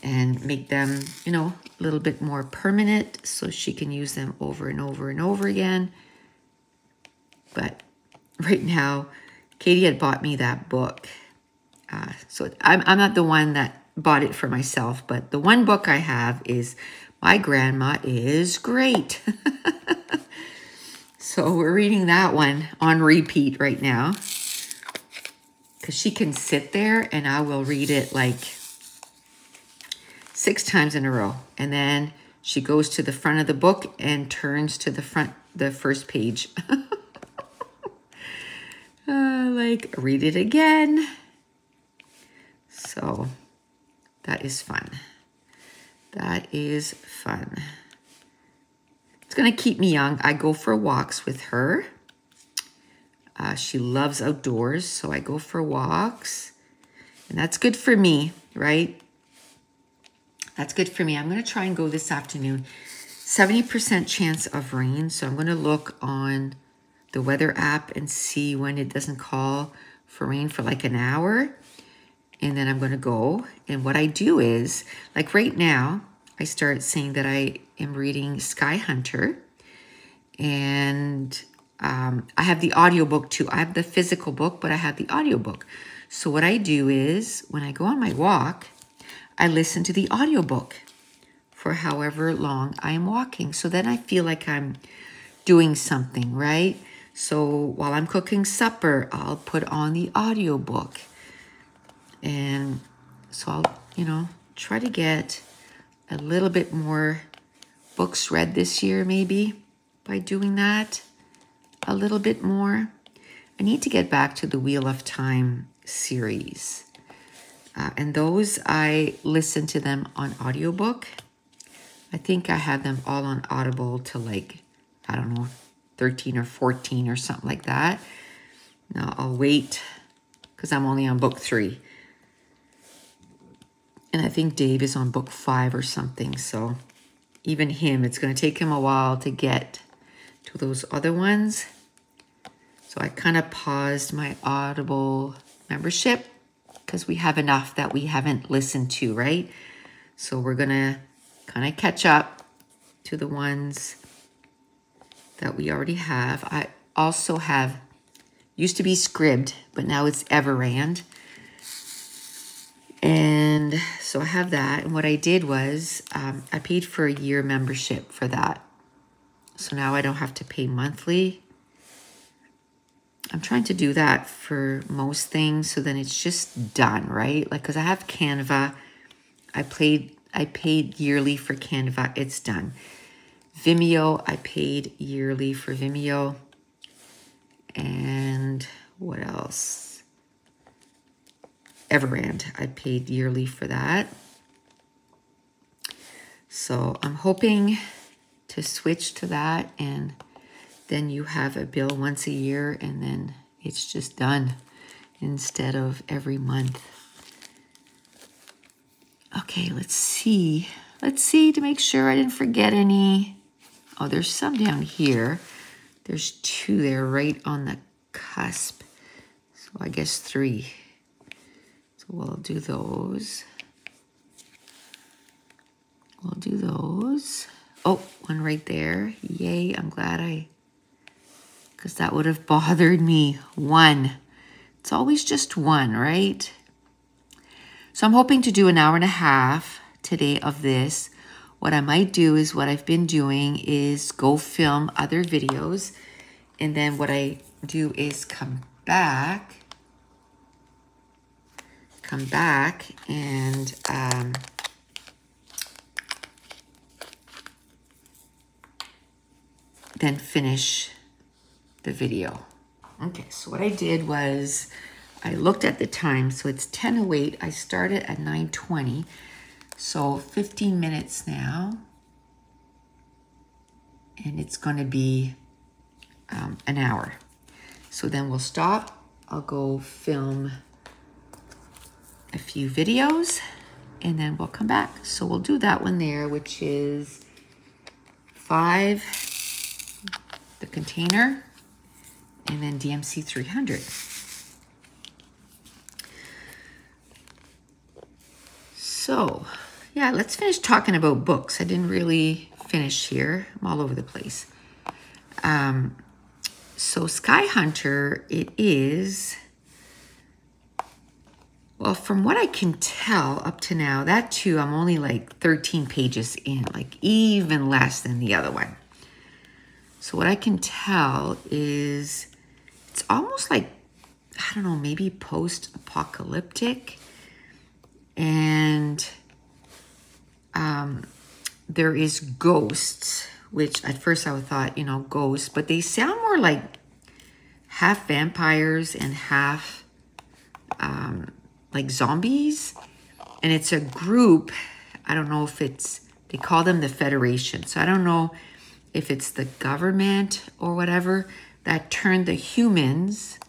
and make them, you know, a little bit more permanent so she can use them over and over and over again. But right now, Katie had bought me that book uh, so I'm, I'm not the one that bought it for myself, but the one book I have is My Grandma is Great. [laughs] so we're reading that one on repeat right now because she can sit there and I will read it like six times in a row. And then she goes to the front of the book and turns to the front, the first page. [laughs] uh, like, read it again so that is fun. That is fun. It's going to keep me young. I go for walks with her. Uh, she loves outdoors, so I go for walks. And that's good for me, right? That's good for me. I'm going to try and go this afternoon. 70% chance of rain, so I'm going to look on the weather app and see when it doesn't call for rain for like an hour and then I'm going to go. And what I do is, like right now, I start saying that I am reading Sky Hunter, and um, I have the audiobook too. I have the physical book, but I have the audiobook. So what I do is, when I go on my walk, I listen to the audiobook for however long I am walking. So then I feel like I'm doing something, right? So while I'm cooking supper, I'll put on the audiobook and so I'll, you know, try to get a little bit more books read this year, maybe by doing that a little bit more. I need to get back to the Wheel of Time series. Uh, and those, I listen to them on audiobook. I think I have them all on Audible to like, I don't know, 13 or 14 or something like that. Now I'll wait because I'm only on book three. And I think Dave is on book five or something. So even him, it's going to take him a while to get to those other ones. So I kind of paused my Audible membership because we have enough that we haven't listened to, right? So we're going to kind of catch up to the ones that we already have. I also have, used to be Scribd, but now it's Everand. And so I have that. And what I did was um, I paid for a year membership for that. So now I don't have to pay monthly. I'm trying to do that for most things so then it's just done, right? Like, because I have Canva. I played, I paid yearly for Canva. It's done. Vimeo, I paid yearly for Vimeo. And what else? Everand, I paid yearly for that. So I'm hoping to switch to that and then you have a bill once a year and then it's just done instead of every month. Okay, let's see. Let's see to make sure I didn't forget any. Oh, there's some down here. There's two there right on the cusp. So I guess three. We'll do those. We'll do those. Oh, one right there. Yay, I'm glad I because that would have bothered me. One. It's always just one, right? So I'm hoping to do an hour and a half today of this. What I might do is what I've been doing is go film other videos. And then what I do is come back, come back and um, then finish the video. Okay, so what I did was I looked at the time. So it's 10.08. I started at 9.20. So 15 minutes now. And it's going to be um, an hour. So then we'll stop. I'll go film a few videos and then we'll come back. So we'll do that one there, which is five, the container, and then DMC 300. So, yeah, let's finish talking about books. I didn't really finish here. I'm all over the place. Um, so Sky Hunter, it is, well, from what I can tell up to now, that too, I'm only like 13 pages in, like even less than the other one. So what I can tell is it's almost like, I don't know, maybe post-apocalyptic. And um, there is ghosts, which at first I thought, you know, ghosts, but they sound more like half vampires and half um, like zombies. And it's a group, I don't know if it's, they call them the Federation. So I don't know if it's the government or whatever, that turned the humans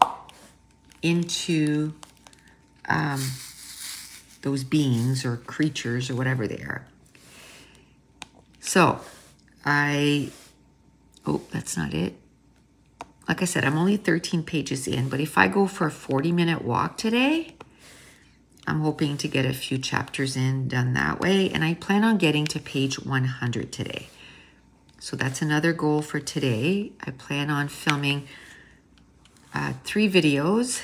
into um, those beings or creatures or whatever they are. So I, oh, that's not it. Like I said, I'm only 13 pages in, but if I go for a 40 minute walk today, I'm hoping to get a few chapters in done that way. And I plan on getting to page 100 today. So that's another goal for today. I plan on filming uh, three videos,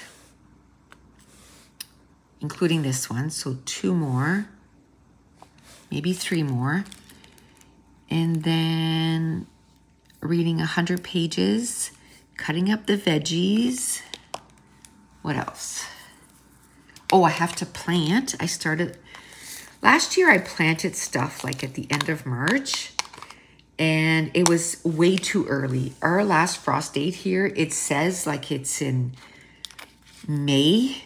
including this one. So two more, maybe three more. And then reading 100 pages, cutting up the veggies. What else? Oh, I have to plant. I started, last year I planted stuff like at the end of March and it was way too early. Our last frost date here, it says like it's in May,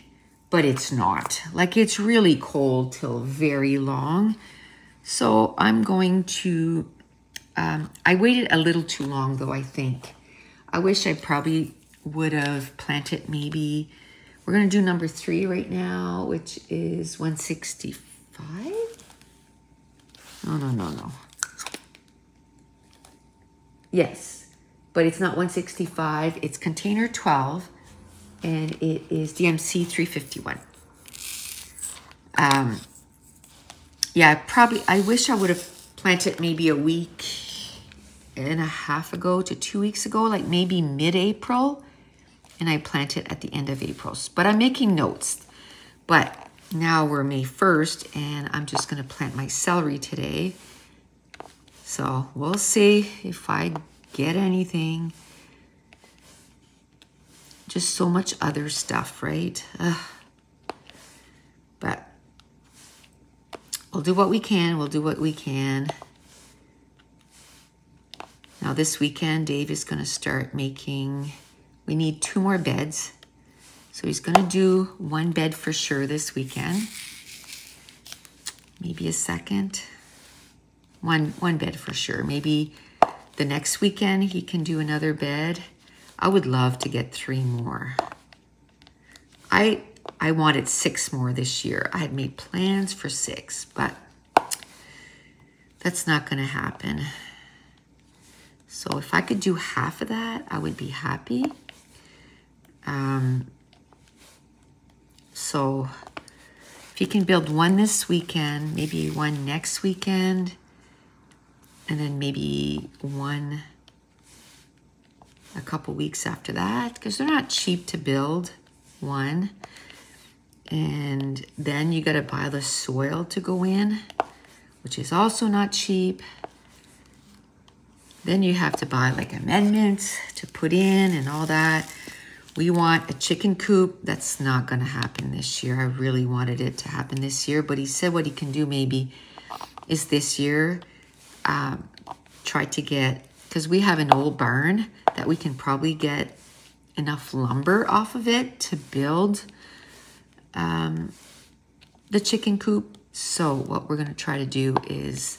but it's not. Like it's really cold till very long. So I'm going to, um, I waited a little too long though, I think. I wish I probably would have planted maybe, we're going to do number three right now, which is 165. No, no, no, no. Yes, but it's not 165. It's container 12 and it is DMC 351. Um, yeah, probably, I wish I would have planted maybe a week and a half ago to two weeks ago, like maybe mid-April. And I planted at the end of April. But I'm making notes. But now we're May 1st and I'm just gonna plant my celery today. So we'll see if I get anything. Just so much other stuff, right? Ugh. But we'll do what we can. We'll do what we can. Now this weekend, Dave is going to start making, we need two more beds. So he's going to do one bed for sure this weekend. Maybe a second. One, one bed for sure. Maybe the next weekend he can do another bed. I would love to get three more. I I wanted six more this year. I had made plans for six, but that's not going to happen. So if I could do half of that, I would be happy. Um, so if you can build one this weekend, maybe one next weekend, and then maybe one a couple weeks after that, because they're not cheap to build, one. And then you got to buy the soil to go in, which is also not cheap. Then you have to buy like amendments to put in and all that. We want a chicken coop. That's not going to happen this year. I really wanted it to happen this year, but he said what he can do maybe is this year um, try to get, because we have an old barn that we can probably get enough lumber off of it to build um, the chicken coop. So what we're going to try to do is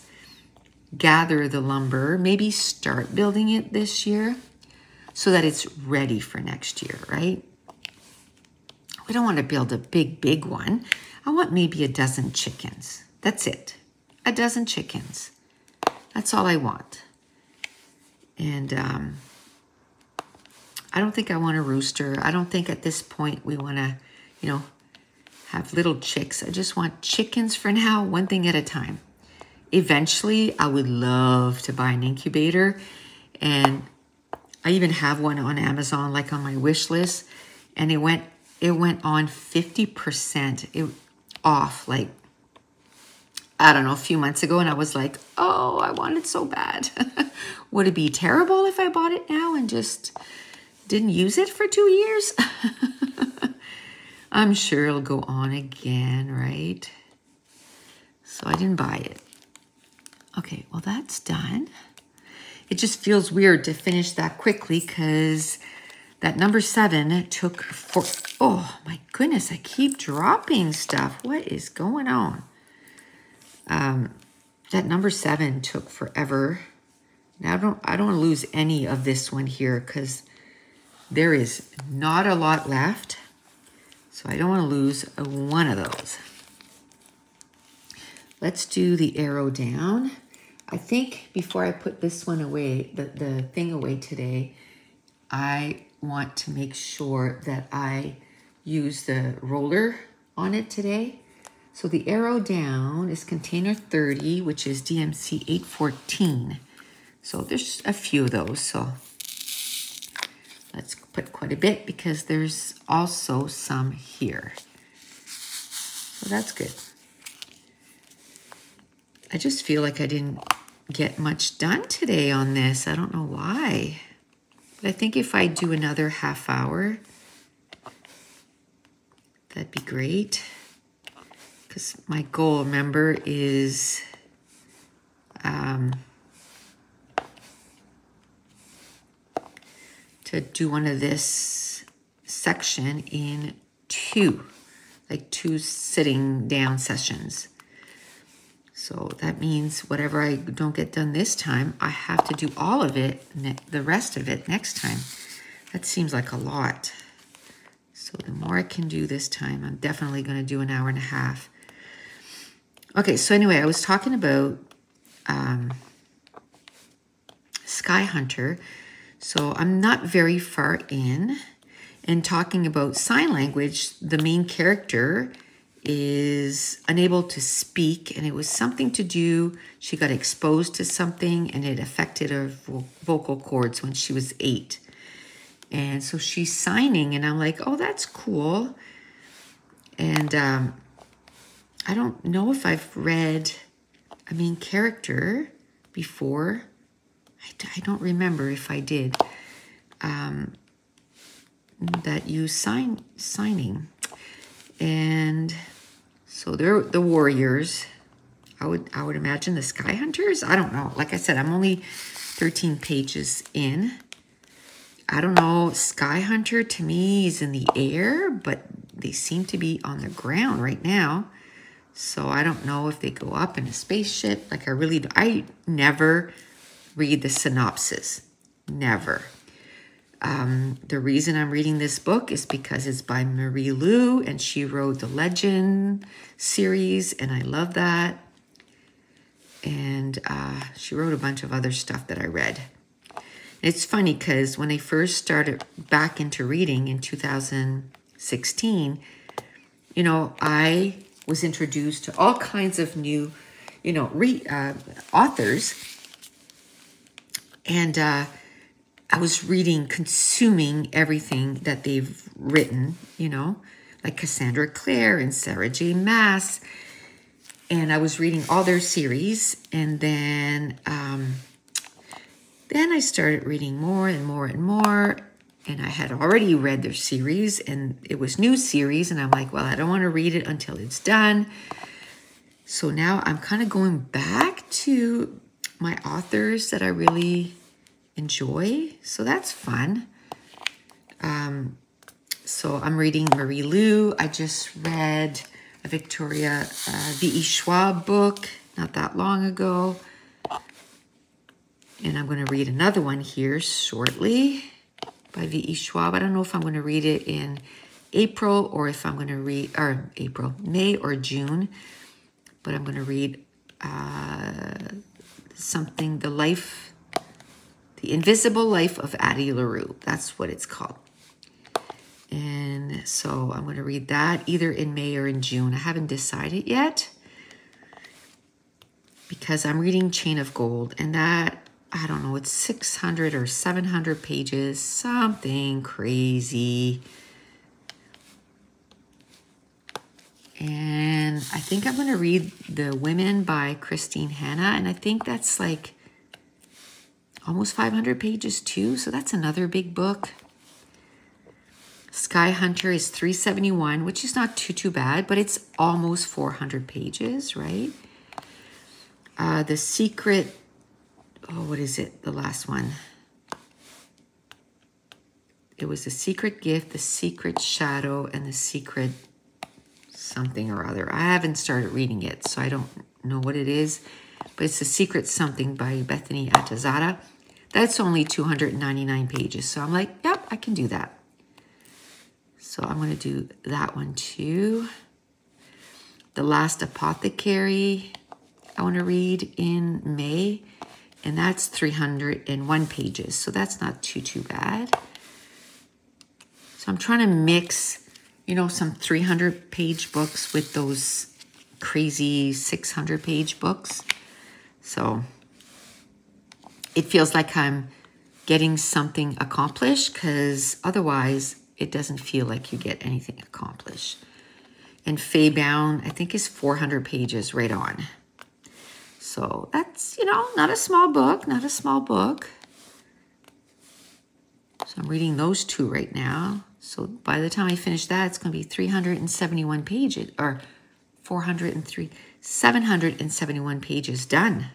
gather the lumber, maybe start building it this year so that it's ready for next year, right? We don't want to build a big, big one. I want maybe a dozen chickens. That's it. A dozen chickens. That's all I want. And um, I don't think I want a rooster. I don't think at this point we want to, you know, have little chicks. I just want chickens for now, one thing at a time. Eventually, I would love to buy an incubator. And I even have one on Amazon, like on my wish list. And it went it went on 50% it, off, like I don't know, a few months ago, and I was like, oh, I want it so bad. [laughs] Would it be terrible if I bought it now and just didn't use it for two years? [laughs] I'm sure it'll go on again, right? So I didn't buy it. Okay, well, that's done. It just feels weird to finish that quickly because that number seven took for, oh my goodness, I keep dropping stuff. What is going on? Um, that number seven took forever. Now I don't I don't want to lose any of this one here because there is not a lot left. So I don't want to lose one of those. Let's do the arrow down. I think before I put this one away, the, the thing away today, I want to make sure that I use the roller on it today so the arrow down is container 30, which is DMC 814. So there's a few of those. So let's put quite a bit because there's also some here. So that's good. I just feel like I didn't get much done today on this. I don't know why. But I think if I do another half hour, that'd be great because my goal, remember, is um, to do one of this section in two, like two sitting down sessions. So that means whatever I don't get done this time, I have to do all of it, the rest of it next time. That seems like a lot. So the more I can do this time, I'm definitely going to do an hour and a half. Okay, so anyway, I was talking about um, Sky Hunter. So I'm not very far in. And talking about sign language, the main character is unable to speak, and it was something to do. She got exposed to something, and it affected her vo- vocal cords when she was eight. And so she's signing, and I'm like, oh, that's cool. And um, I don't know if I've read a main character before. I, I don't remember if I did. Um, that you sign signing, and so they're the warriors. I would I would imagine the sky hunters. I don't know. Like I said, I'm only 13 pages in. I don't know. Sky hunter to me is in the air, but they seem to be on the ground right now. So I don't know if they go up in a spaceship. Like I really, I never read the synopsis. Never. Um, the reason I'm reading this book is because it's by Marie Lu and she wrote the Legend series, and I love that. And uh, she wrote a bunch of other stuff that I read. It's funny because when I first started back into reading in 2016, you know, I was introduced to all kinds of new, you know, re, uh, authors. And uh, I was reading, consuming everything that they've written, you know, like Cassandra Clare and Sarah J. Maas. And I was reading all their series. And then, um, then I started reading more and more and more and I had already read their series and it was new series and I'm like, well, I don't want to read it until it's done. So now I'm kind of going back to my authors that I really enjoy. So that's fun. Um, so I'm reading Marie Lu. I just read a Victoria uh, V.E. Schwab book not that long ago. And I'm going to read another one here shortly by V.E. Schwab. I don't know if I'm going to read it in April or if I'm going to read, or April, May or June, but I'm going to read uh, something, The Life, The Invisible Life of Addie LaRue. That's what it's called. And so I'm going to read that either in May or in June. I haven't decided yet because I'm reading Chain of Gold and that I don't know, it's 600 or 700 pages, something crazy. And I think I'm going to read The Women by Christine Hanna. And I think that's like almost 500 pages too. So that's another big book. Sky Hunter is 371, which is not too, too bad, but it's almost 400 pages, right? Uh, the Secret oh, what is it? The last one. It was the secret gift, the secret shadow, and the secret something or other. I haven't started reading it, so I don't know what it is, but it's the secret something by Bethany Atazadeh. That's only 299 pages, so I'm like, yep, I can do that. So I'm going to do that one too. The Lost Apothecary, I want to read in May and that's 301 pages. So that's not too, too bad. So I'm trying to mix, you know, some 300 page books with those crazy 600 page books. So it feels like I'm getting something accomplished because otherwise it doesn't feel like you get anything accomplished. And Faebound, I think, is 400 pages right on. So that's, you know, not a small book, not a small book. So I'm reading those two right now. So by the time I finish that, it's going to be 371 pages, or 403, 771 pages done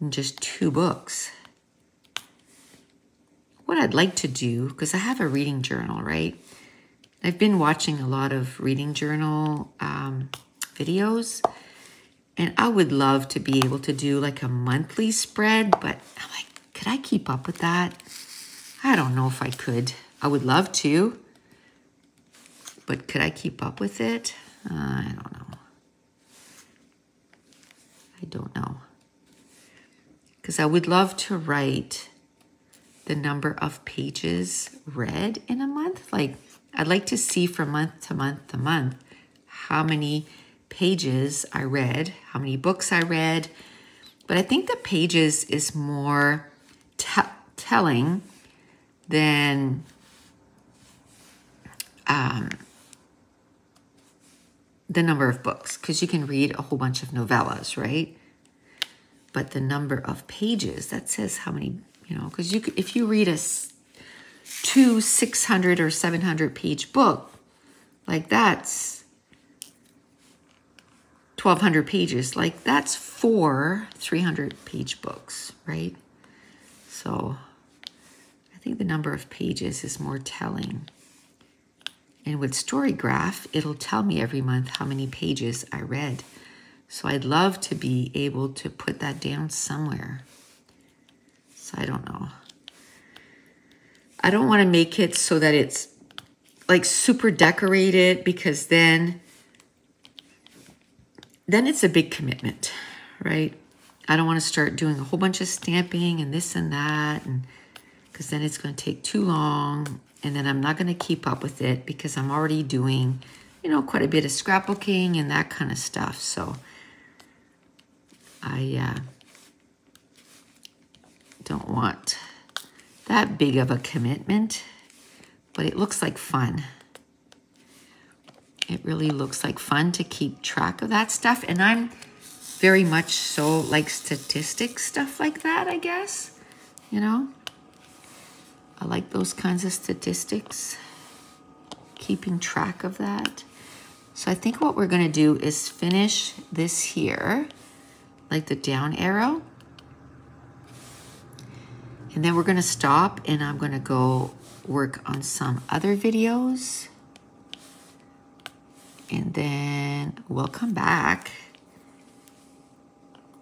in just two books. What I'd like to do, because I have a reading journal, right? I've been watching a lot of reading journal um, videos and I would love to be able to do like a monthly spread, but I'm like, could I keep up with that? I don't know if I could. I would love to, but could I keep up with it? Uh, I don't know. I don't know. Because I would love to write the number of pages read in a month. Like, I'd like to see from month to month to month how many pages I read, how many books I read. But I think the pages is more telling than um, the number of books because you can read a whole bunch of novellas, right? But the number of pages that says how many, you know, because you if you read a two 600 or 700 page book, like that's 1200 pages, like that's four 300 page books, right? So I think the number of pages is more telling. And with Storygraph, it'll tell me every month how many pages I read. So I'd love to be able to put that down somewhere. So I don't know. I don't want to make it so that it's like super decorated because then then it's a big commitment, right? I don't want to start doing a whole bunch of stamping and this and that and because then it's going to take too long and then I'm not going to keep up with it because I'm already doing, you know, quite a bit of scrapbooking and that kind of stuff. So I uh, don't want that big of a commitment, but it looks like fun. It really looks like fun to keep track of that stuff. And I'm very much so like statistics stuff like that, I guess, you know? I like those kinds of statistics, keeping track of that. So I think what we're gonna do is finish this here, like the down arrow. And then we're gonna stop and I'm gonna go work on some other videos. And then we'll come back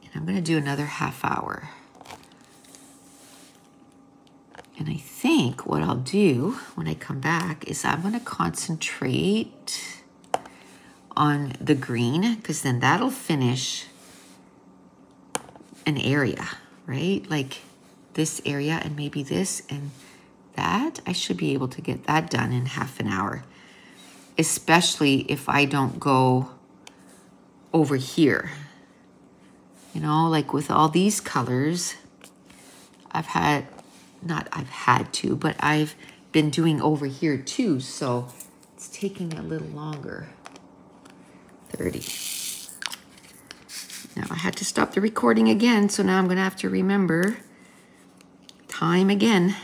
and I'm gonna do another half hour. And I think what I'll do when I come back is I'm to concentrate on the green because then that'll finish an area, right? Like this area and maybe this and that. I should be able to get that done in half an hour, especially if I don't go over here. You know, like with all these colors, I've had not I've had to, but I've been doing over here too, so it's taking a little longer. 30. Now I had to stop the recording again, so now I'm gonna have to remember time again.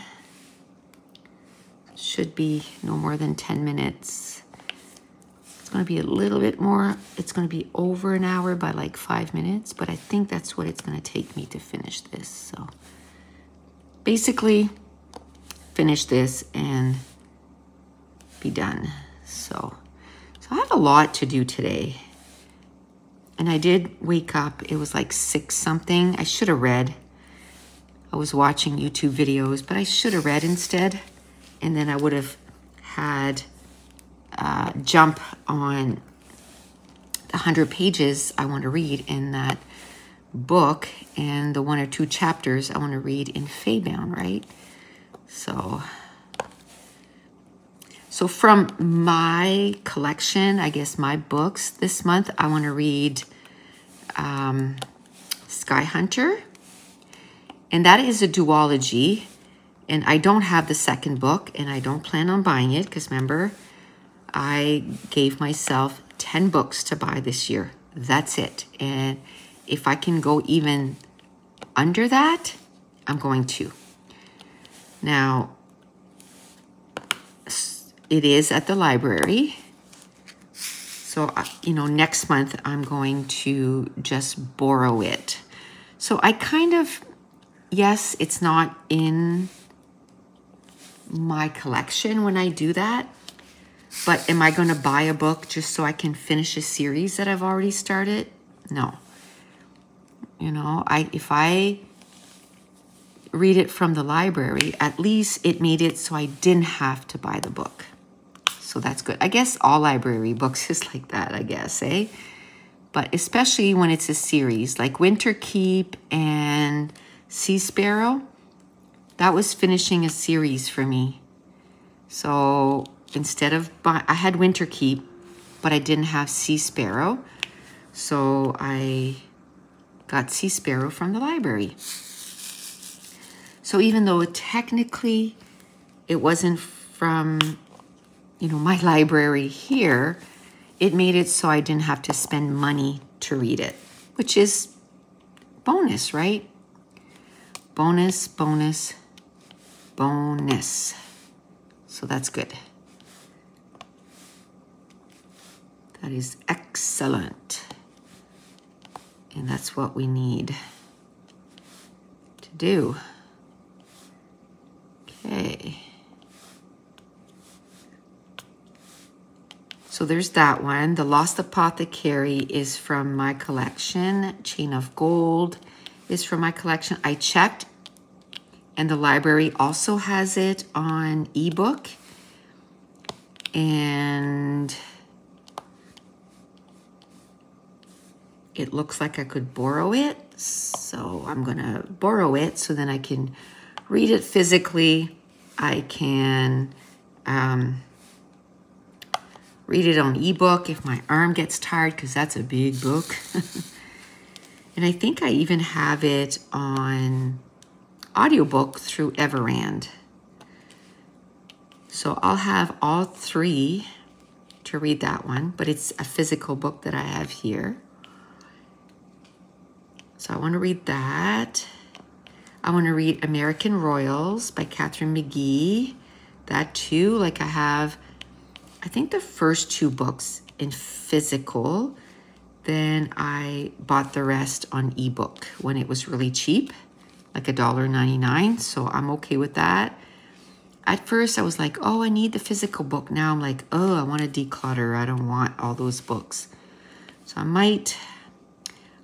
Should be no more than 10 minutes. It's gonna be a little bit more, it's gonna be over an hour by like five minutes, but I think that's what it's gonna take me to finish this, so basically finish this and be done. So, so I have a lot to do today. And I did wake up, it was like six something. I should have read. I was watching YouTube videos, but I should have read instead. And then I would have had uh, jump on the 100 pages I want to read in that book and the one or two chapters I want to read in Faebound, right? So, so from my collection, I guess my books this month, I want to read um, Skyhunter. And that is a duology. And I don't have the second book and I don't plan on buying it because remember, I gave myself 10 books to buy this year. That's it. And if I can go even under that, I'm going to. Now, it is at the library. So, you know, next month I'm going to just borrow it. So I kind of, yes, it's not in my collection when I do that. But am I going to buy a book just so I can finish a series that I've already started? No. You know, I if I read it from the library, at least it made it so I didn't have to buy the book. So that's good. I guess all library books [laughs] is like that, I guess, eh? But especially when it's a series like Winterkeep and Seasparrow, that was finishing a series for me. So instead of, I had Winterkeep, but I didn't have Seasparrow. So I got Seasparrow from the library. So even though technically it wasn't from, you know, my library here, it made it so I didn't have to spend money to read it, which is bonus, right? Bonus, bonus, bonus. So that's good. That is excellent. And that's what we need to do. Okay. So there's that one. The Lost Apothecary is from my collection. Chain of Gold is from my collection. I checked and the library also has it on ebook. And it looks like I could borrow it. So I'm gonna borrow it so then I can read it physically. I can um, read it on ebook if my arm gets tired because that's a big book. [laughs] and I think I even have it on audiobook through Everand. So I'll have all three to read that one, but it's a physical book that I have here. So I want to read that. I want to read American Royals by Katharine McGee. That too, like I have, I think the first two books in physical. Then I bought the rest on ebook when it was really cheap, like a dollar ninety-nine. So I'm okay with that. At first, I was like, oh, I need the physical book. Now I'm like, oh, I want to declutter. I don't want all those books. So I might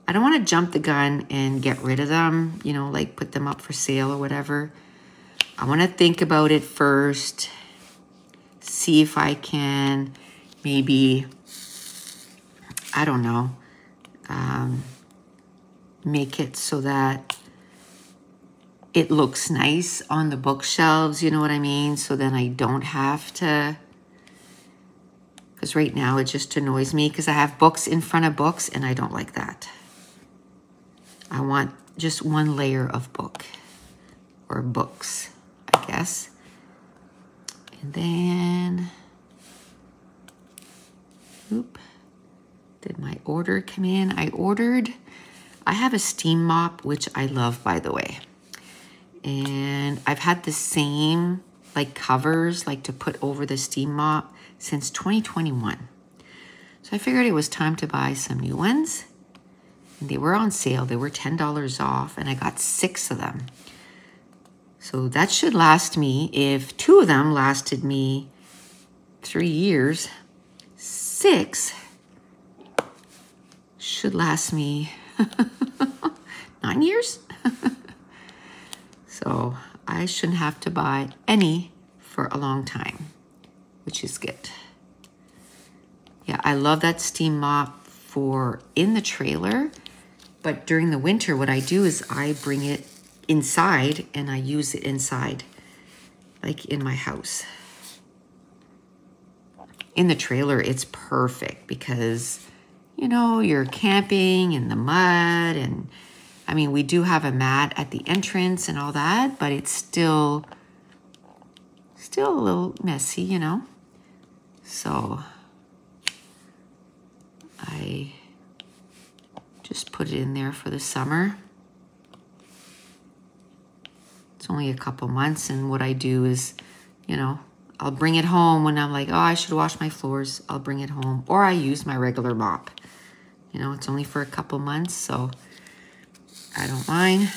I don't want to jump the gun and get rid of them, you know, like put them up for sale or whatever. I want to think about it first, see if I can maybe, I don't know, um, make it so that it looks nice on the bookshelves, you know what I mean? So then I don't have to, because right now it just annoys me because I have books in front of books and I don't like that. I want just one layer of book or books, I guess. And then, oop, did my order come in? I ordered, I have a steam mop, which I love, by the way. And I've had the same like covers, like to put over the steam mop since 2021. So I figured it was time to buy some new ones. They were on sale. They were $10 off, and I got six of them. So that should last me. If two of them lasted me three years, six should last me [laughs] nine years. [laughs] so I shouldn't have to buy any for a long time, which is good. Yeah, I love that steam mop for in the trailer but during the winter, what I do is I bring it inside and I use it inside, like in my house. In the trailer, it's perfect because, you know, you're camping in the mud and I mean, we do have a mat at the entrance and all that, but it's still, still a little messy, you know? So I just put it in there for the summer. It's only a couple months and what I do is, you know, I'll bring it home when I'm like, oh, I should wash my floors. I'll bring it home. Or I use my regular mop. You know, it's only for a couple months, so I don't mind.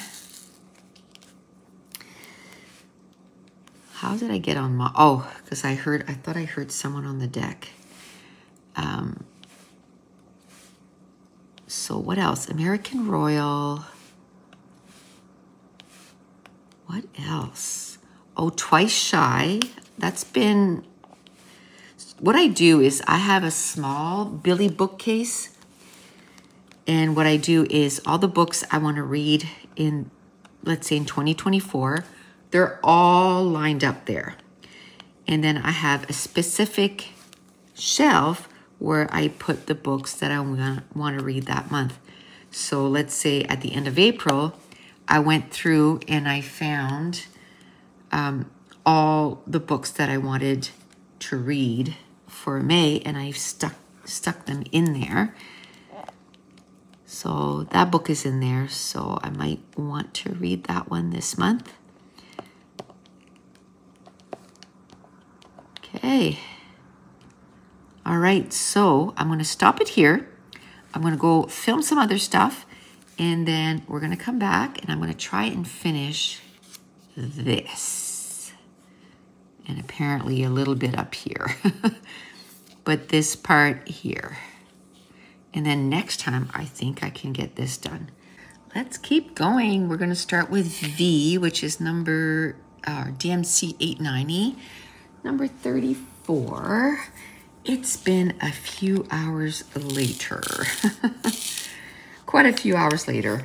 How did I get on my, oh, because I heard, I thought I heard someone on the deck. Um, so what else? American Royal. What else? Oh, Twice Shy. That's been... What I do is I have a small Billy bookcase. And what I do is all the books I want to read in, let's say in 2024, they're all lined up there. And then I have a specific shelf where I put the books that I want to read that month. So let's say at the end of April, I went through and I found um, all the books that I wanted to read for May, and I've stuck stuck them in there. So that book is in there, so I might want to read that one this month. Okay. All right, so I'm going to stop it here. I'm going to go film some other stuff, and then we're to come back, and I'm to try and finish this. And apparently a little bit up here. [laughs] but this part here. And then next time, I think I can get this done. Let's keep going. We're to start with V, which is number uh, DMC 890, number 34. It's been a few hours later. [laughs] Quite a few hours later.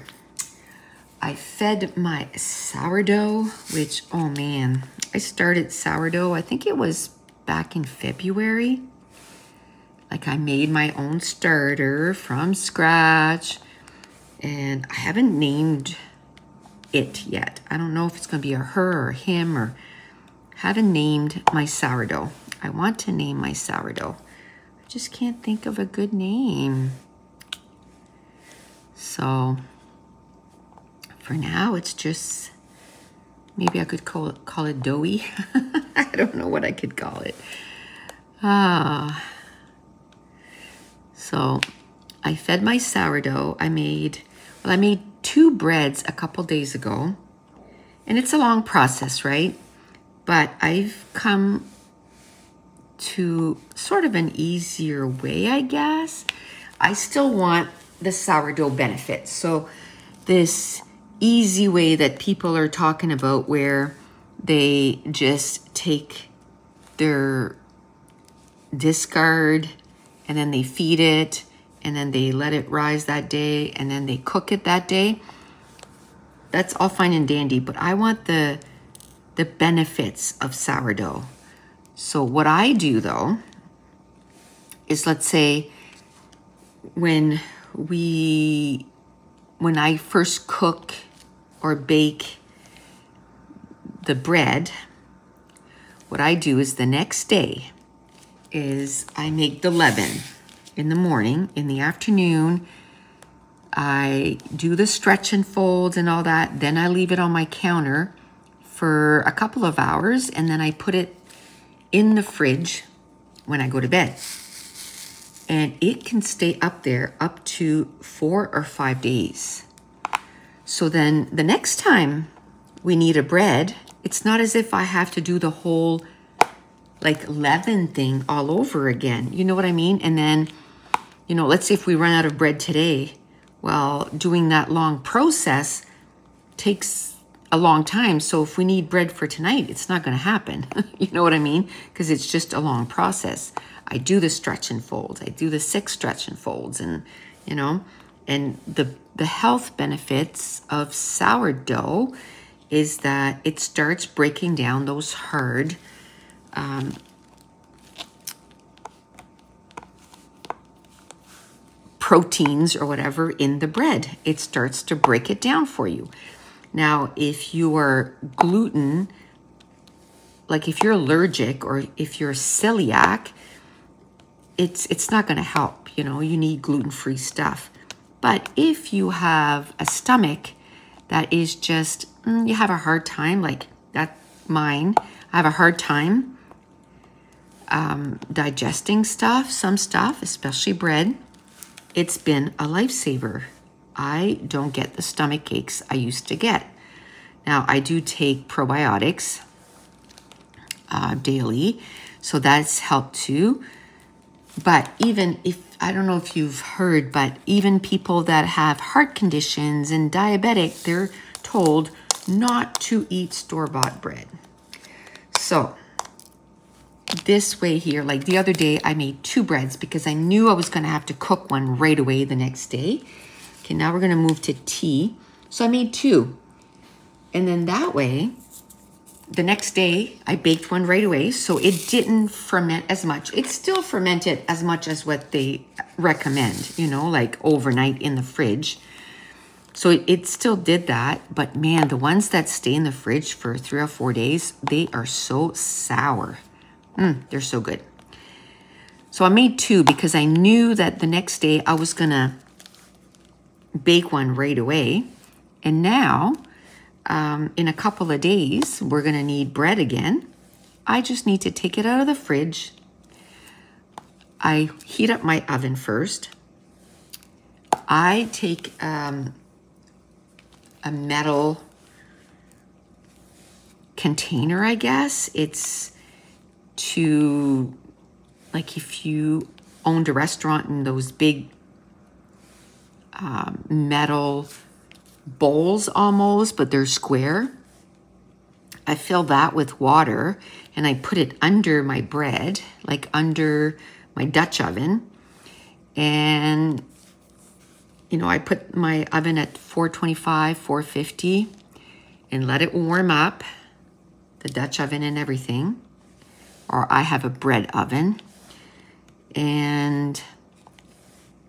I fed my sourdough, which, oh man, I started sourdough, I think it was back in February. Like I made my own starter from scratch and I haven't named it yet. I don't know if it's going to be a her or him or haven't named my sourdough. I want to name my sourdough. I just can't think of a good name. So for now, it's just, maybe I could call it, call it doughy. [laughs] I don't know what I could call it. Ah. So I fed my sourdough. I made, well, I made two breads a couple days ago. And it's a long process, right? But I've come to sort of an easier way, I guess. I still want the sourdough benefits. So this easy way that people are talking about where they just take their discard and then they feed it and then they let it rise that day and then they cook it that day. That's all fine and dandy, but I want the the benefits of sourdough. So what I do though is let's say when we when I first cook or bake the bread, what I do is the next day is I make the leaven in the morning. In the afternoon, I do the stretch and fold and all that. Then I leave it on my counter for a couple of hours and then I put it in the fridge when I go to bed. And it can stay up there up to four or five days. So then the next time we need a bread, it's not as if I have to do the whole like leaven thing all over again. You know what I mean? And then, you know, let's say if we run out of bread today, well, doing that long process takes a long time. So if we need bread for tonight, it's not going to happen. [laughs] you know what I mean? Because it's just a long process. I do the stretch and folds. I do the six stretch and folds and, you know, and the the health benefits of sourdough is that it starts breaking down those hard um, proteins or whatever in the bread. It starts to break it down for you. Now, if you are gluten, like if you're allergic or if you're celiac, it's it's not going to help. You know, you need gluten-free stuff. But if you have a stomach that is just mm, you have a hard time, like that mine, I have a hard time um, digesting stuff, some stuff, especially bread, it's been a lifesaver. I don't get the stomach aches I used to get. Now, I do take probiotics uh, daily, so that's helped too. But even if, I don't know if you've heard, but even people that have heart conditions and diabetic, they're told not to eat store bought bread. So, this way here, like the other day, I made two breads because I knew I was going to have to cook one right away the next day. Okay, now we're going to move to tea. So I made two. And then that way, the next day I baked one right away, so it didn't ferment as much. It still fermented as much as what they recommend, you know, like overnight in the fridge. So it, it still did that, but man, the ones that stay in the fridge for three or four days, they are so sour. Mm, they're so good. So I made two because I knew that the next day I was gonna bake one right away. And now um, in a couple of days, we're going to need bread again. I just need to take it out of the fridge. I heat up my oven first. I take um, a metal container, I guess. It's to, like if you owned a restaurant and those big um, metal bowls almost, but they're square. I fill that with water and I put it under my bread, like under my Dutch oven. And, you know, I put my oven at 425, 450 and let it warm up, the Dutch oven and everything. Or I have a bread oven. And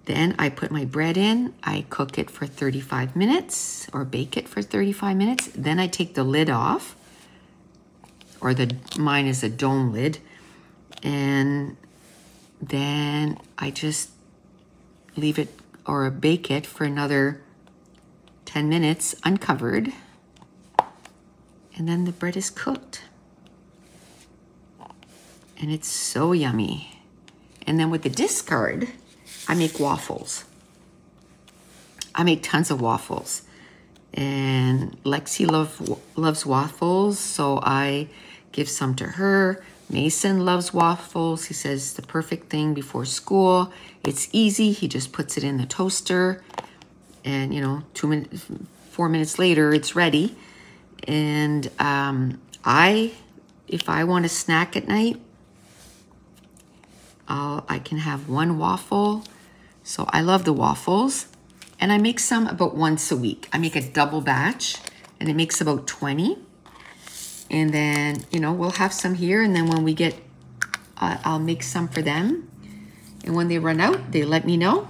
then I put my bread in, I cook it for 35 minutes or bake it for 35 minutes. Then I take the lid off, or the mine is a dome lid, and then I just leave it or bake it for another 10 minutes uncovered. And then the bread is cooked. And it's so yummy. And then with the discard, I make waffles. I make tons of waffles. And Lexi love, loves waffles, so I give some to her. Mason loves waffles. He says the perfect thing before school. It's easy. He just puts it in the toaster, and you know, two minutes, four minutes later, it's ready. And um, I, if I want a snack at night, I'll, I can have one waffle so I love the waffles and I make some about once a week. I make a double batch and it makes about 20. And then, you know, we'll have some here and then when we get, uh, I'll make some for them. And when they run out, they let me know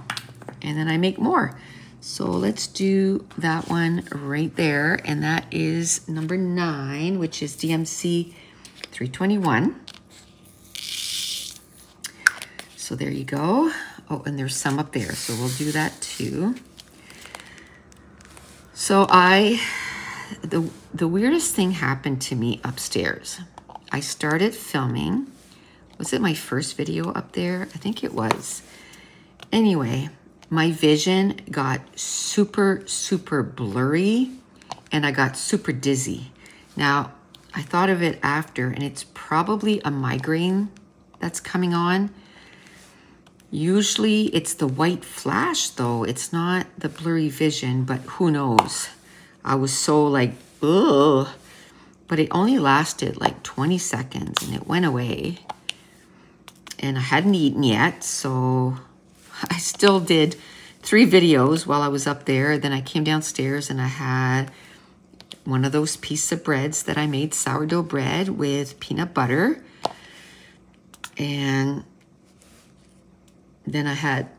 and then I make more. So let's do that one right there. And that is number nine, which is DMC 321. So there you go. Oh, and there's some up there, so we'll do that too. So I, the, the weirdest thing happened to me upstairs. I started filming. Was it my first video up there? I think it was. Anyway, my vision got super, super blurry and I got super dizzy. Now, I thought of it after and it's probably a migraine that's coming on Usually it's the white flash though. It's not the blurry vision, but who knows? I was so like, ugh. But it only lasted like 20 seconds and it went away. And I hadn't eaten yet, so [laughs] I still did three videos while I was up there. Then I came downstairs and I had one of those pieces of breads that I made, sourdough bread with peanut butter. And then I had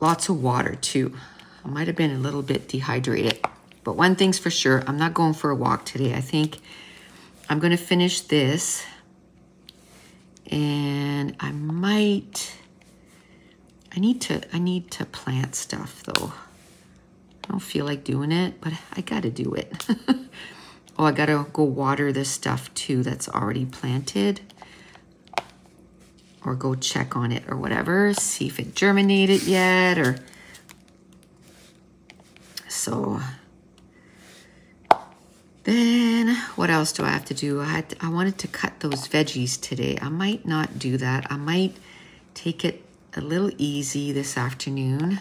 lots of water too. I might have been a little bit dehydrated. But one thing's for sure, I'm not going for a walk today. I think I'm going to finish this. And I might... I need to I need to plant stuff though. I don't feel like doing it, but I got to do it. [laughs] oh, I got to go water this stuff too that's already planted or go check on it or whatever, see if it germinated yet or so then what else do I have to do? I had to, I wanted to cut those veggies today. I might not do that. I might take it a little easy this afternoon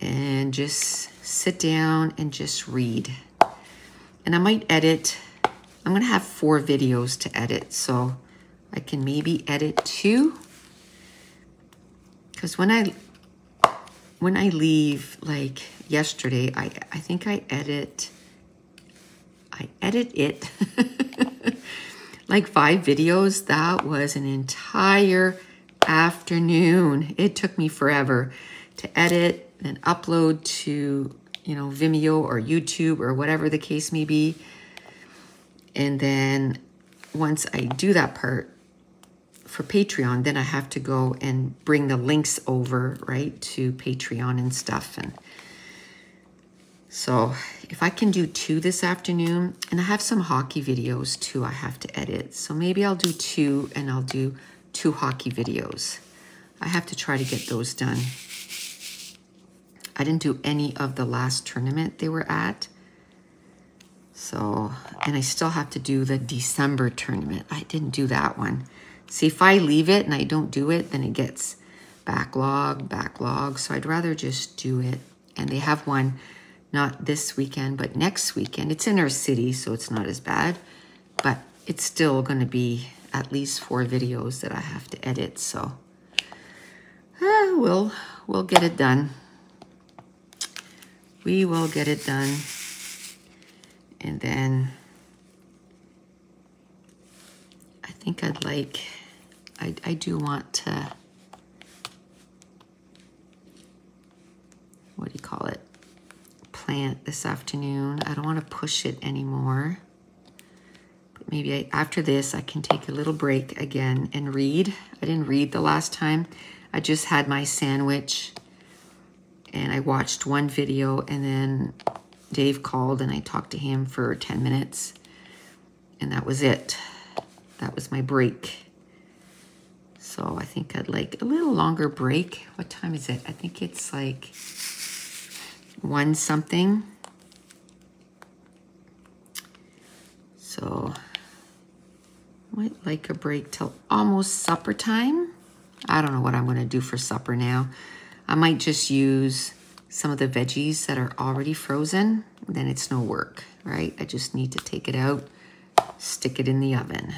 and just sit down and just read. And I might edit. I'm going to have four videos to edit. So I can maybe edit two. Because when I when I leave, like yesterday, I, I think I edit, I edit it. [laughs] like five videos. That was an entire afternoon. It took me forever to edit and upload to, you know, Vimeo or YouTube or whatever the case may be. And then once I do that part for Patreon, then I have to go and bring the links over, right, to Patreon and stuff. And so if I can do two this afternoon, and I have some hockey videos too I have to edit. So maybe I'll do two and I'll do two hockey videos. I have to try to get those done. I didn't do any of the last tournament they were at. So, and I still have to do the December tournament. I didn't do that one. See, if I leave it and I don't do it, then it gets backlog, backlog. So I'd rather just do it. And they have one, not this weekend, but next weekend. It's in our city, so it's not as bad. But it's still going to be at least four videos that I have to edit. So uh, we'll, we'll get it done. We will get it done. And then I think I'd like, I, I do want to, what do you call it? Plant this afternoon. I don't want to push it anymore. But maybe I, after this, I can take a little break again and read. I didn't read the last time. I just had my sandwich and I watched one video and then Dave called and I talked to him for 10 minutes and that was it. That was my break. So I think I'd like a little longer break. What time is it? I think it's like one something. So might like a break till almost supper time. I don't know what I'm going to do for supper now. I might just use some of the veggies that are already frozen. Then it's no work, right? I just need to take it out, stick it in the oven.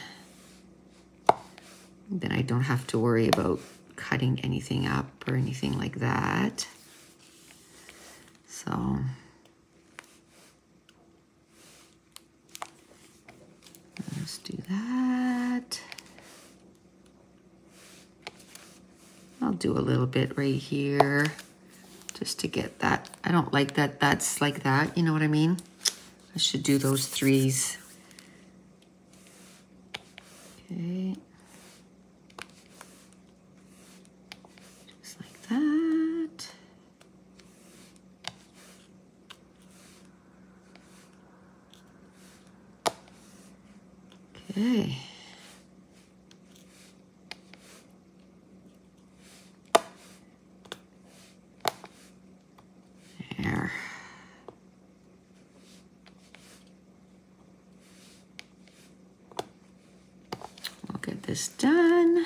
Then I don't have to worry about cutting anything up or anything like that. So... Let's do that. I'll do a little bit right here just to get that. I don't like that that's like that, you know what I mean? I should do those threes. Okay. Just like that. Okay. There. We'll get this done.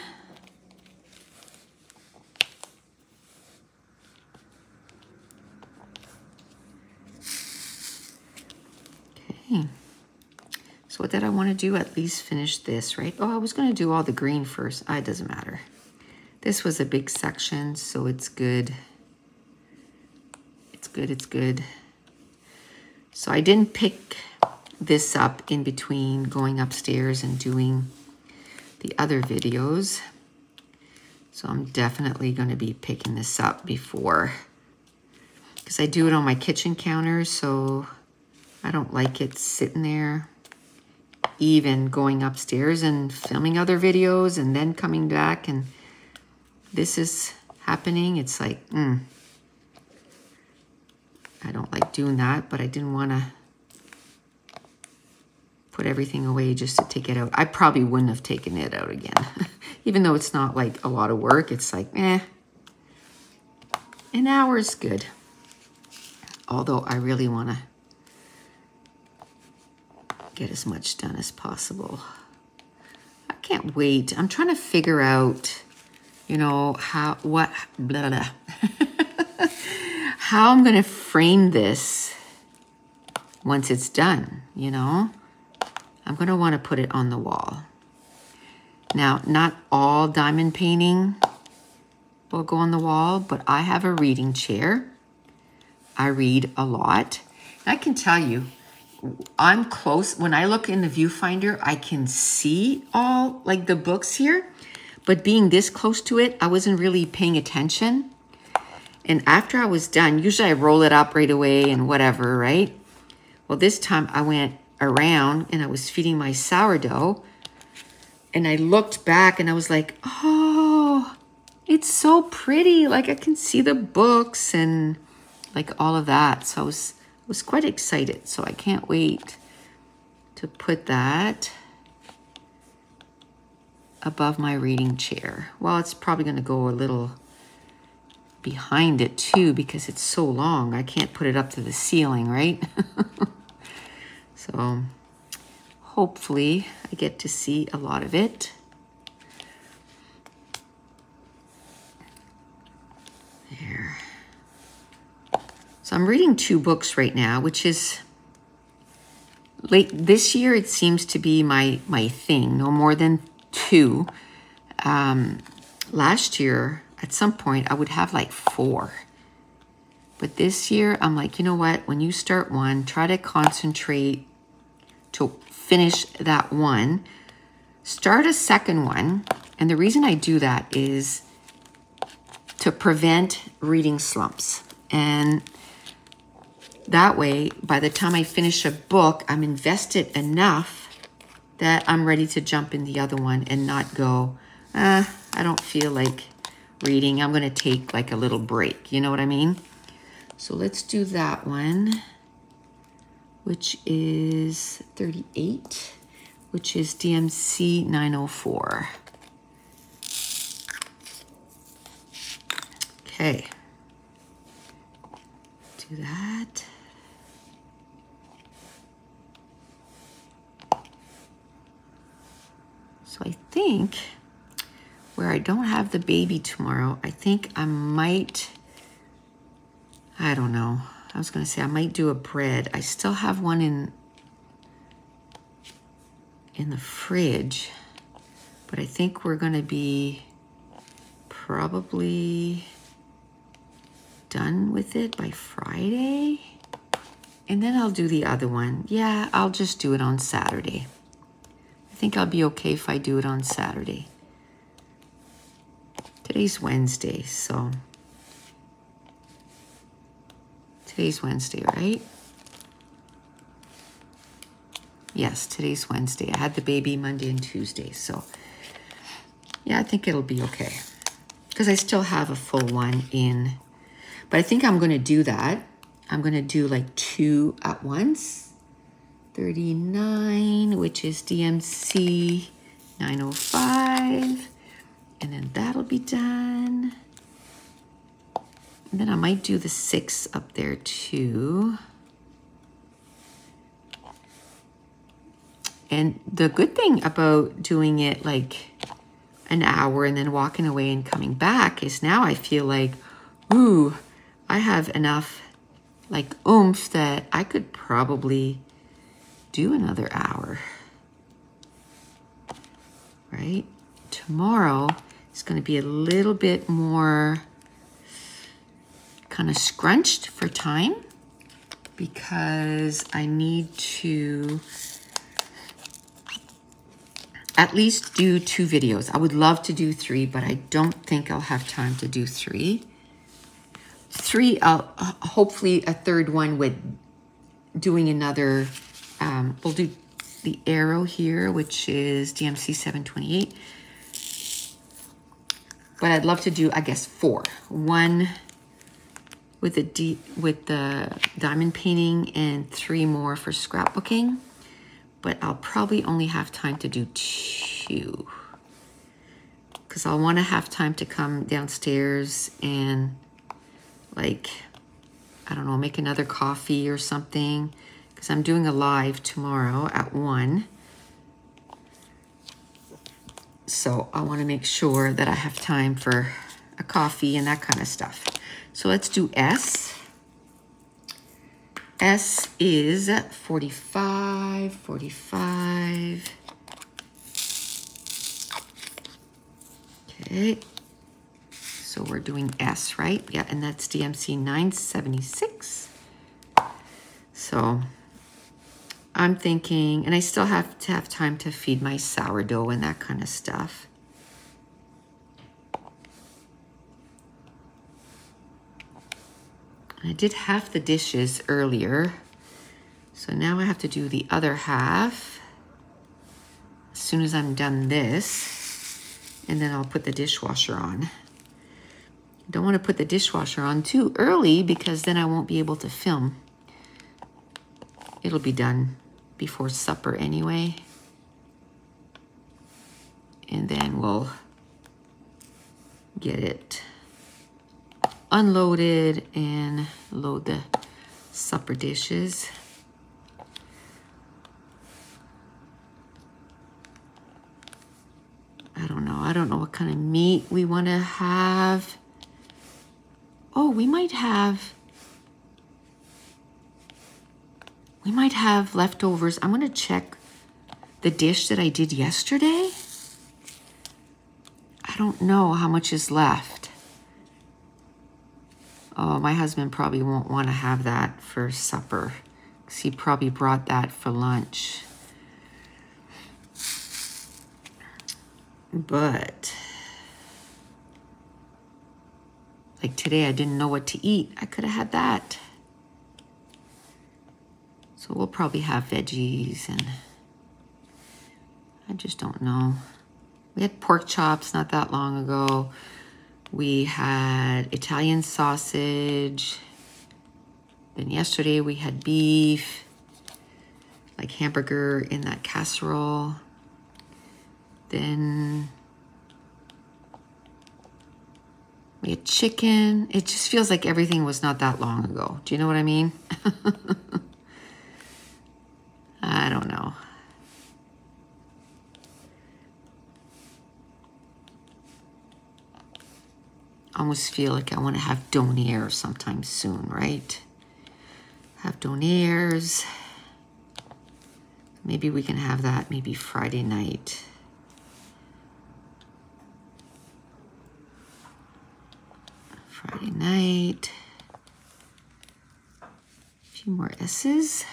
Okay. Did I want to do? At least finish this, right? Oh, I was going to do all the green first. Ah, it doesn't matter. This was a big section, so it's good. It's good, it's good. So I didn't pick this up in between going upstairs and doing the other videos. So I'm definitely going to be picking this up before. Because I do it on my kitchen counter, so I don't like it sitting there. Even going upstairs and filming other videos and then coming back and this is happening. It's like, mm, I don't like doing that, but I didn't want to put everything away just to take it out. I probably wouldn't have taken it out again. [laughs] Even though it's not like a lot of work, it's like, eh, an hour is good. Although I really want to get as much done as possible. I can't wait. I'm trying to figure out, you know, how, what, blah, blah, blah. [laughs] how I'm going to frame this once it's done, you know? I'm going to want to put it on the wall. Now, not all diamond painting will go on the wall, but I have a reading chair. I read a lot. I can tell you, I'm close. When I look in the viewfinder, I can see all like the books here. But being this close to it, I wasn't really paying attention. And after I was done, usually I roll it up right away and whatever, right? Well, this time I went around and I was feeding my sourdough. And I looked back and I was like, oh, it's so pretty. Like I can see the books and like all of that. So I was, was quite excited. So I can't wait to put that above my reading chair. Well, it's probably going to go a little behind it too because it's so long. I can't put it up to the ceiling, right? [laughs] so hopefully I get to see a lot of it. I'm reading two books right now, which is late this year it seems to be my my thing no more than two. Um, last year, at some point, I would have like four. But this year, I'm like, you know what? When you start one, try to concentrate to finish that one. Start a second one. And the reason I do that is to prevent reading slumps. And that way, by the time I finish a book, I'm invested enough that I'm ready to jump in the other one and not go, uh, I don't feel like reading. I'm going to take like a little break. You know what I mean? So let's do that one, which is 38, which is DMC 904. Okay. Do that. So I think where I don't have the baby tomorrow, I think I might, I don't know. I was going to say I might do a bread. I still have one in in the fridge, but I think we're going to be probably done with it by Friday. And then I'll do the other one. Yeah, I'll just do it on Saturday think I'll be okay if I do it on Saturday. Today's Wednesday, so today's Wednesday, right? Yes, today's Wednesday. I had the baby Monday and Tuesday, so yeah, I think it'll be okay. Because I still have a full one in. But I think I'm going to do that. I'm going to do like two at once 39, which is DMC 905. And then that'll be done. And then I might do the six up there too. And the good thing about doing it like an hour and then walking away and coming back is now I feel like, ooh, I have enough like oomph that I could probably do another hour, right? Tomorrow is going to be a little bit more kind of scrunched for time because I need to at least do two videos. I would love to do three, but I don't think I'll have time to do three. Three, uh, hopefully a third one with doing another um, we'll do the arrow here, which is DMC 728. But I'd love to do, I guess, four. One with the D, with the diamond painting and three more for scrapbooking. But I'll probably only have time to do two. Because I'll want to have time to come downstairs and like, I don't know, make another coffee or something because I'm doing a live tomorrow at 1. So I want to make sure that I have time for a coffee and that kind of stuff. So let's do S. S is 45, 45. Okay. So we're doing S, right? Yeah, and that's DMC 976. So I'm thinking, and I still have to have time to feed my sourdough and that kind of stuff. I did half the dishes earlier. So now I have to do the other half as soon as I'm done this. And then I'll put the dishwasher on. Don't want to put the dishwasher on too early because then I won't be able to film. It'll be done before supper anyway. And then we'll get it unloaded and load the supper dishes. I don't know. I don't know what kind of meat we want to have. Oh, we might have we might have leftovers. I'm going to check the dish that I did yesterday. I don't know how much is left. Oh, my husband probably won't want to have that for supper because he probably brought that for lunch. But, like today, I didn't know what to eat. I could have had that. So we'll probably have veggies and I just don't know. We had pork chops not that long ago. We had Italian sausage. Then yesterday we had beef, like hamburger in that casserole. Then we had chicken. It just feels like everything was not that long ago. Do you know what I mean? [laughs] I don't know. Almost feel like I want to have donair sometime soon, right? Have donairs. Maybe we can have that maybe Friday night. Friday night. A few more S's.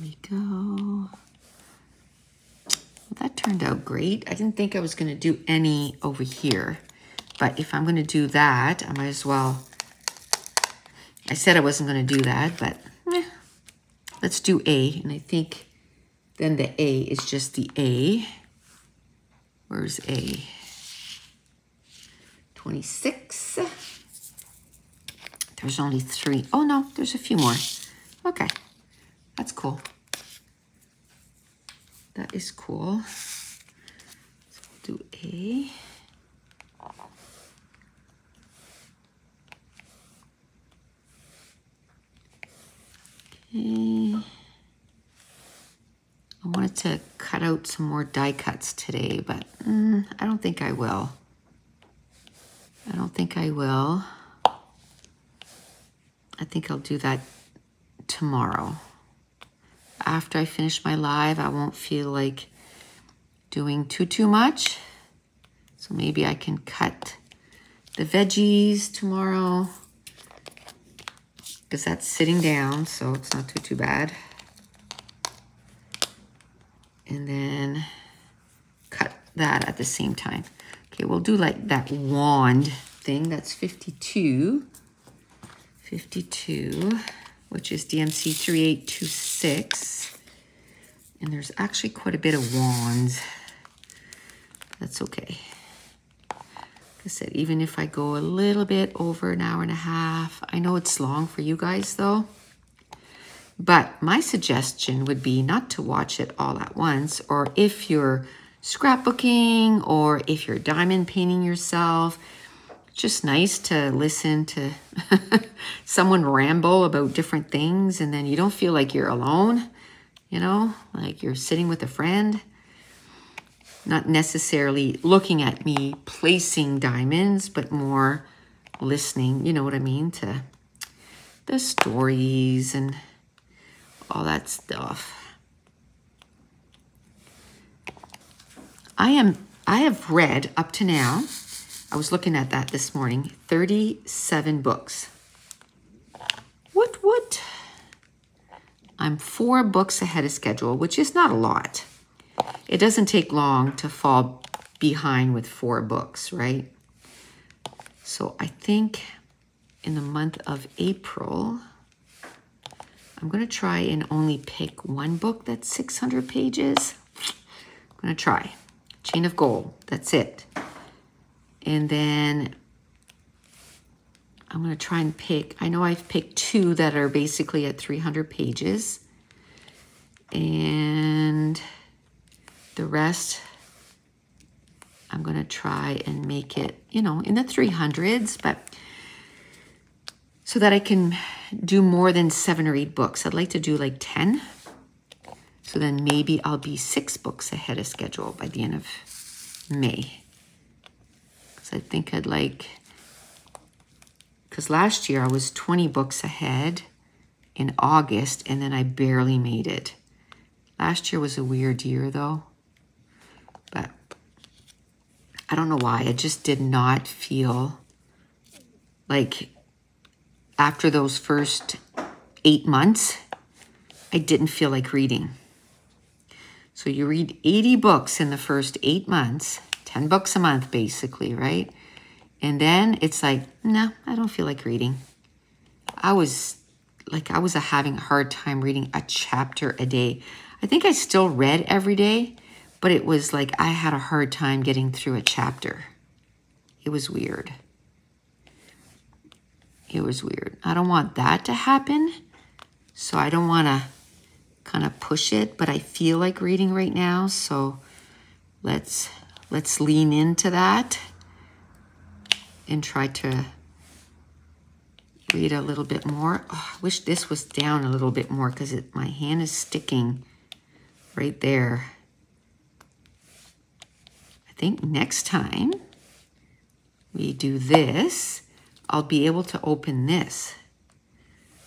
We go. Well, that turned out great. I didn't think I was going to do any over here. But if I'm going to do that, I might as well. I said I wasn't going to do that, but eh, let's do A. And I think then the A is just the A. Where's A? 26. There's only three. Oh, no, there's a few more. Okay, that's cool. That is cool. So we'll do A. Okay. I wanted to cut out some more die cuts today, but mm, I don't think I will. I don't think I will. I think I'll do that tomorrow after I finish my live, I won't feel like doing too, too much. So maybe I can cut the veggies tomorrow because that's sitting down, so it's not too, too bad. And then cut that at the same time. Okay, we'll do like that wand thing. That's 52. 52 which is DMC 3826. And there's actually quite a bit of wands. That's okay. Like I said, even if I go a little bit over an hour and a half, I know it's long for you guys though. But my suggestion would be not to watch it all at once, or if you're scrapbooking, or if you're diamond painting yourself, just nice to listen to [laughs] someone ramble about different things and then you don't feel like you're alone, you know, like you're sitting with a friend. Not necessarily looking at me placing diamonds, but more listening, you know what I mean, to the stories and all that stuff. I am I have read up to now I was looking at that this morning 37 books. what, what? I'm four books ahead of schedule, which is not a lot. It doesn't take long to fall behind with four books, right? So I think in the month of April, I'm going to try and only pick one book that's 600 pages. I'm going to try. Chain of Gold. That's it. And then I'm going to try and pick, I know I've picked two that are basically at 300 pages. And the rest, I'm going to try and make it, you know, in the 300s, but so that I can do more than seven or eight books. I'd like to do like 10. So then maybe I'll be six books ahead of schedule by the end of May. Because I think I'd like, because last year I was 20 books ahead in August and then I barely made it. Last year was a weird year though, but I don't know why. I just did not feel like after those first eight months, I didn't feel like reading. So you read 80 books in the first eight months, 10 books a month, basically, right? And then it's like, no, I don't feel like reading. I was like, I was having a hard time reading a chapter a day. I think I still read every day, but it was like I had a hard time getting through a chapter. It was weird. It was weird. I don't want that to happen. So I don't want to kind of push it, but I feel like reading right now. So let's let's lean into that and try to read a little bit more. Oh, I wish this was down a little bit more because my hand is sticking right there. I think next time we do this, I'll be able to open this.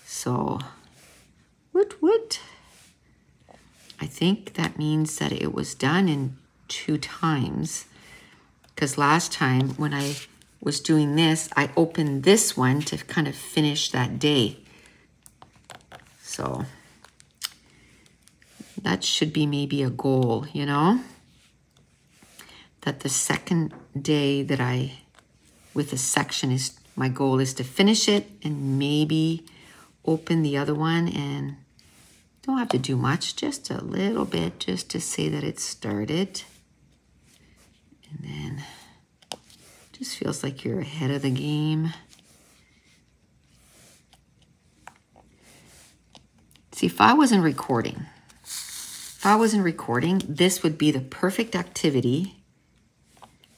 So, what, what? I think that means that it was done in two times. Because last time when I was doing this, I opened this one to kind of finish that day. So that should be maybe a goal, you know? That the second day that I, with a section is my goal is to finish it and maybe open the other one and don't have to do much, just a little bit, just to say that it started. And then just feels like you're ahead of the game. See, if I wasn't recording, if I wasn't recording, this would be the perfect activity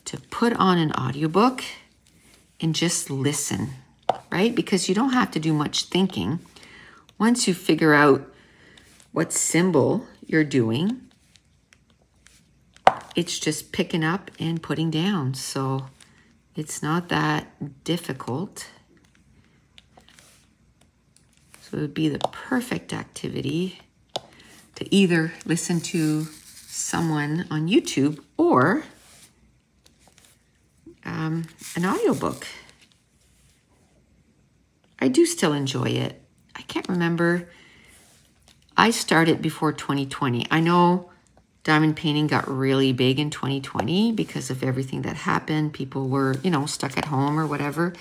to put on an audiobook and just listen, right? Because you don't have to do much thinking. Once you figure out what symbol you're doing, it's just picking up and putting down. So it's not that difficult. So it would be the perfect activity to either listen to someone on YouTube or um, an audiobook. I do still enjoy it. I can't remember. I started before 2020. I know diamond painting got really big in 2020 because of everything that happened. People were, you know, stuck at home or whatever.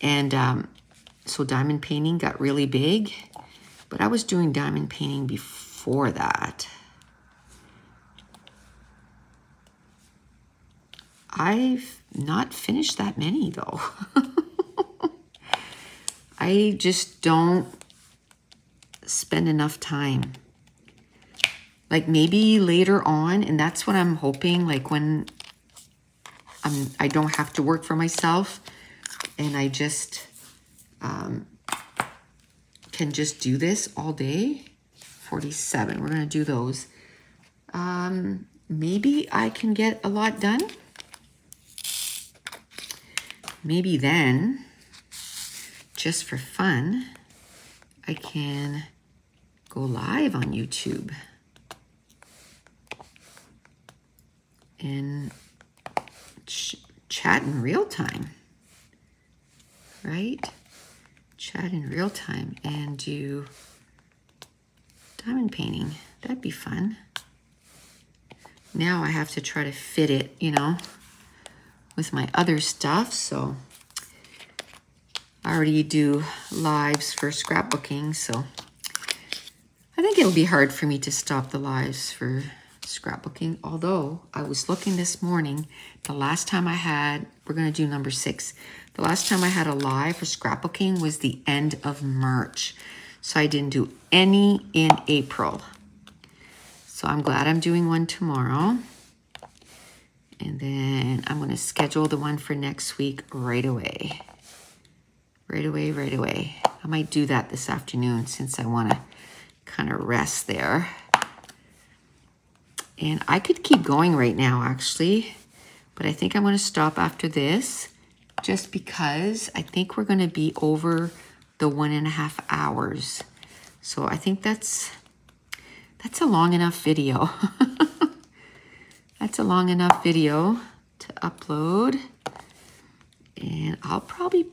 And um, so diamond painting got really big. But I was doing diamond painting before that. I've not finished that many though. [laughs] I just don't spend enough time. Like maybe later on, and that's what I'm hoping, like when I'm, I don't have to work for myself and I just um, can just do this all day. 47, we're gonna do those. Um, maybe I can get a lot done maybe then, just for fun, I can go live on YouTube and ch chat in real time, right? chat in real time and do diamond painting. That'd be fun. Now I have to try to fit it, you know, with my other stuff. So I already do lives for scrapbooking, so I think it'll be hard for me to stop the lives for scrapbooking. Although I was looking this morning, the last time I had, we're going to do number six. The last time I had a live for scrapbooking was the end of March. So I didn't do any in April. So I'm glad I'm doing one tomorrow. And then I'm going to schedule the one for next week right away. Right away, right away. I might do that this afternoon since I want to kind of rest there. And I could keep going right now, actually. But I think I'm to stop after this just because I think we're going to be over the one and a half hours. So I think that's that's a long enough video. [laughs] that's a long enough video to upload. And I'll probably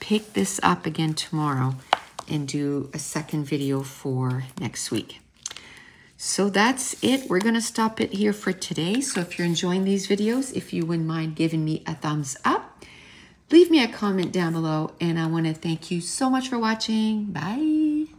pick this up again tomorrow and do a second video for next week. So that's it. We're going to stop it here for today. So if you're enjoying these videos, if you wouldn't mind giving me a thumbs up, leave me a comment down below. And I want to thank you so much for watching. Bye.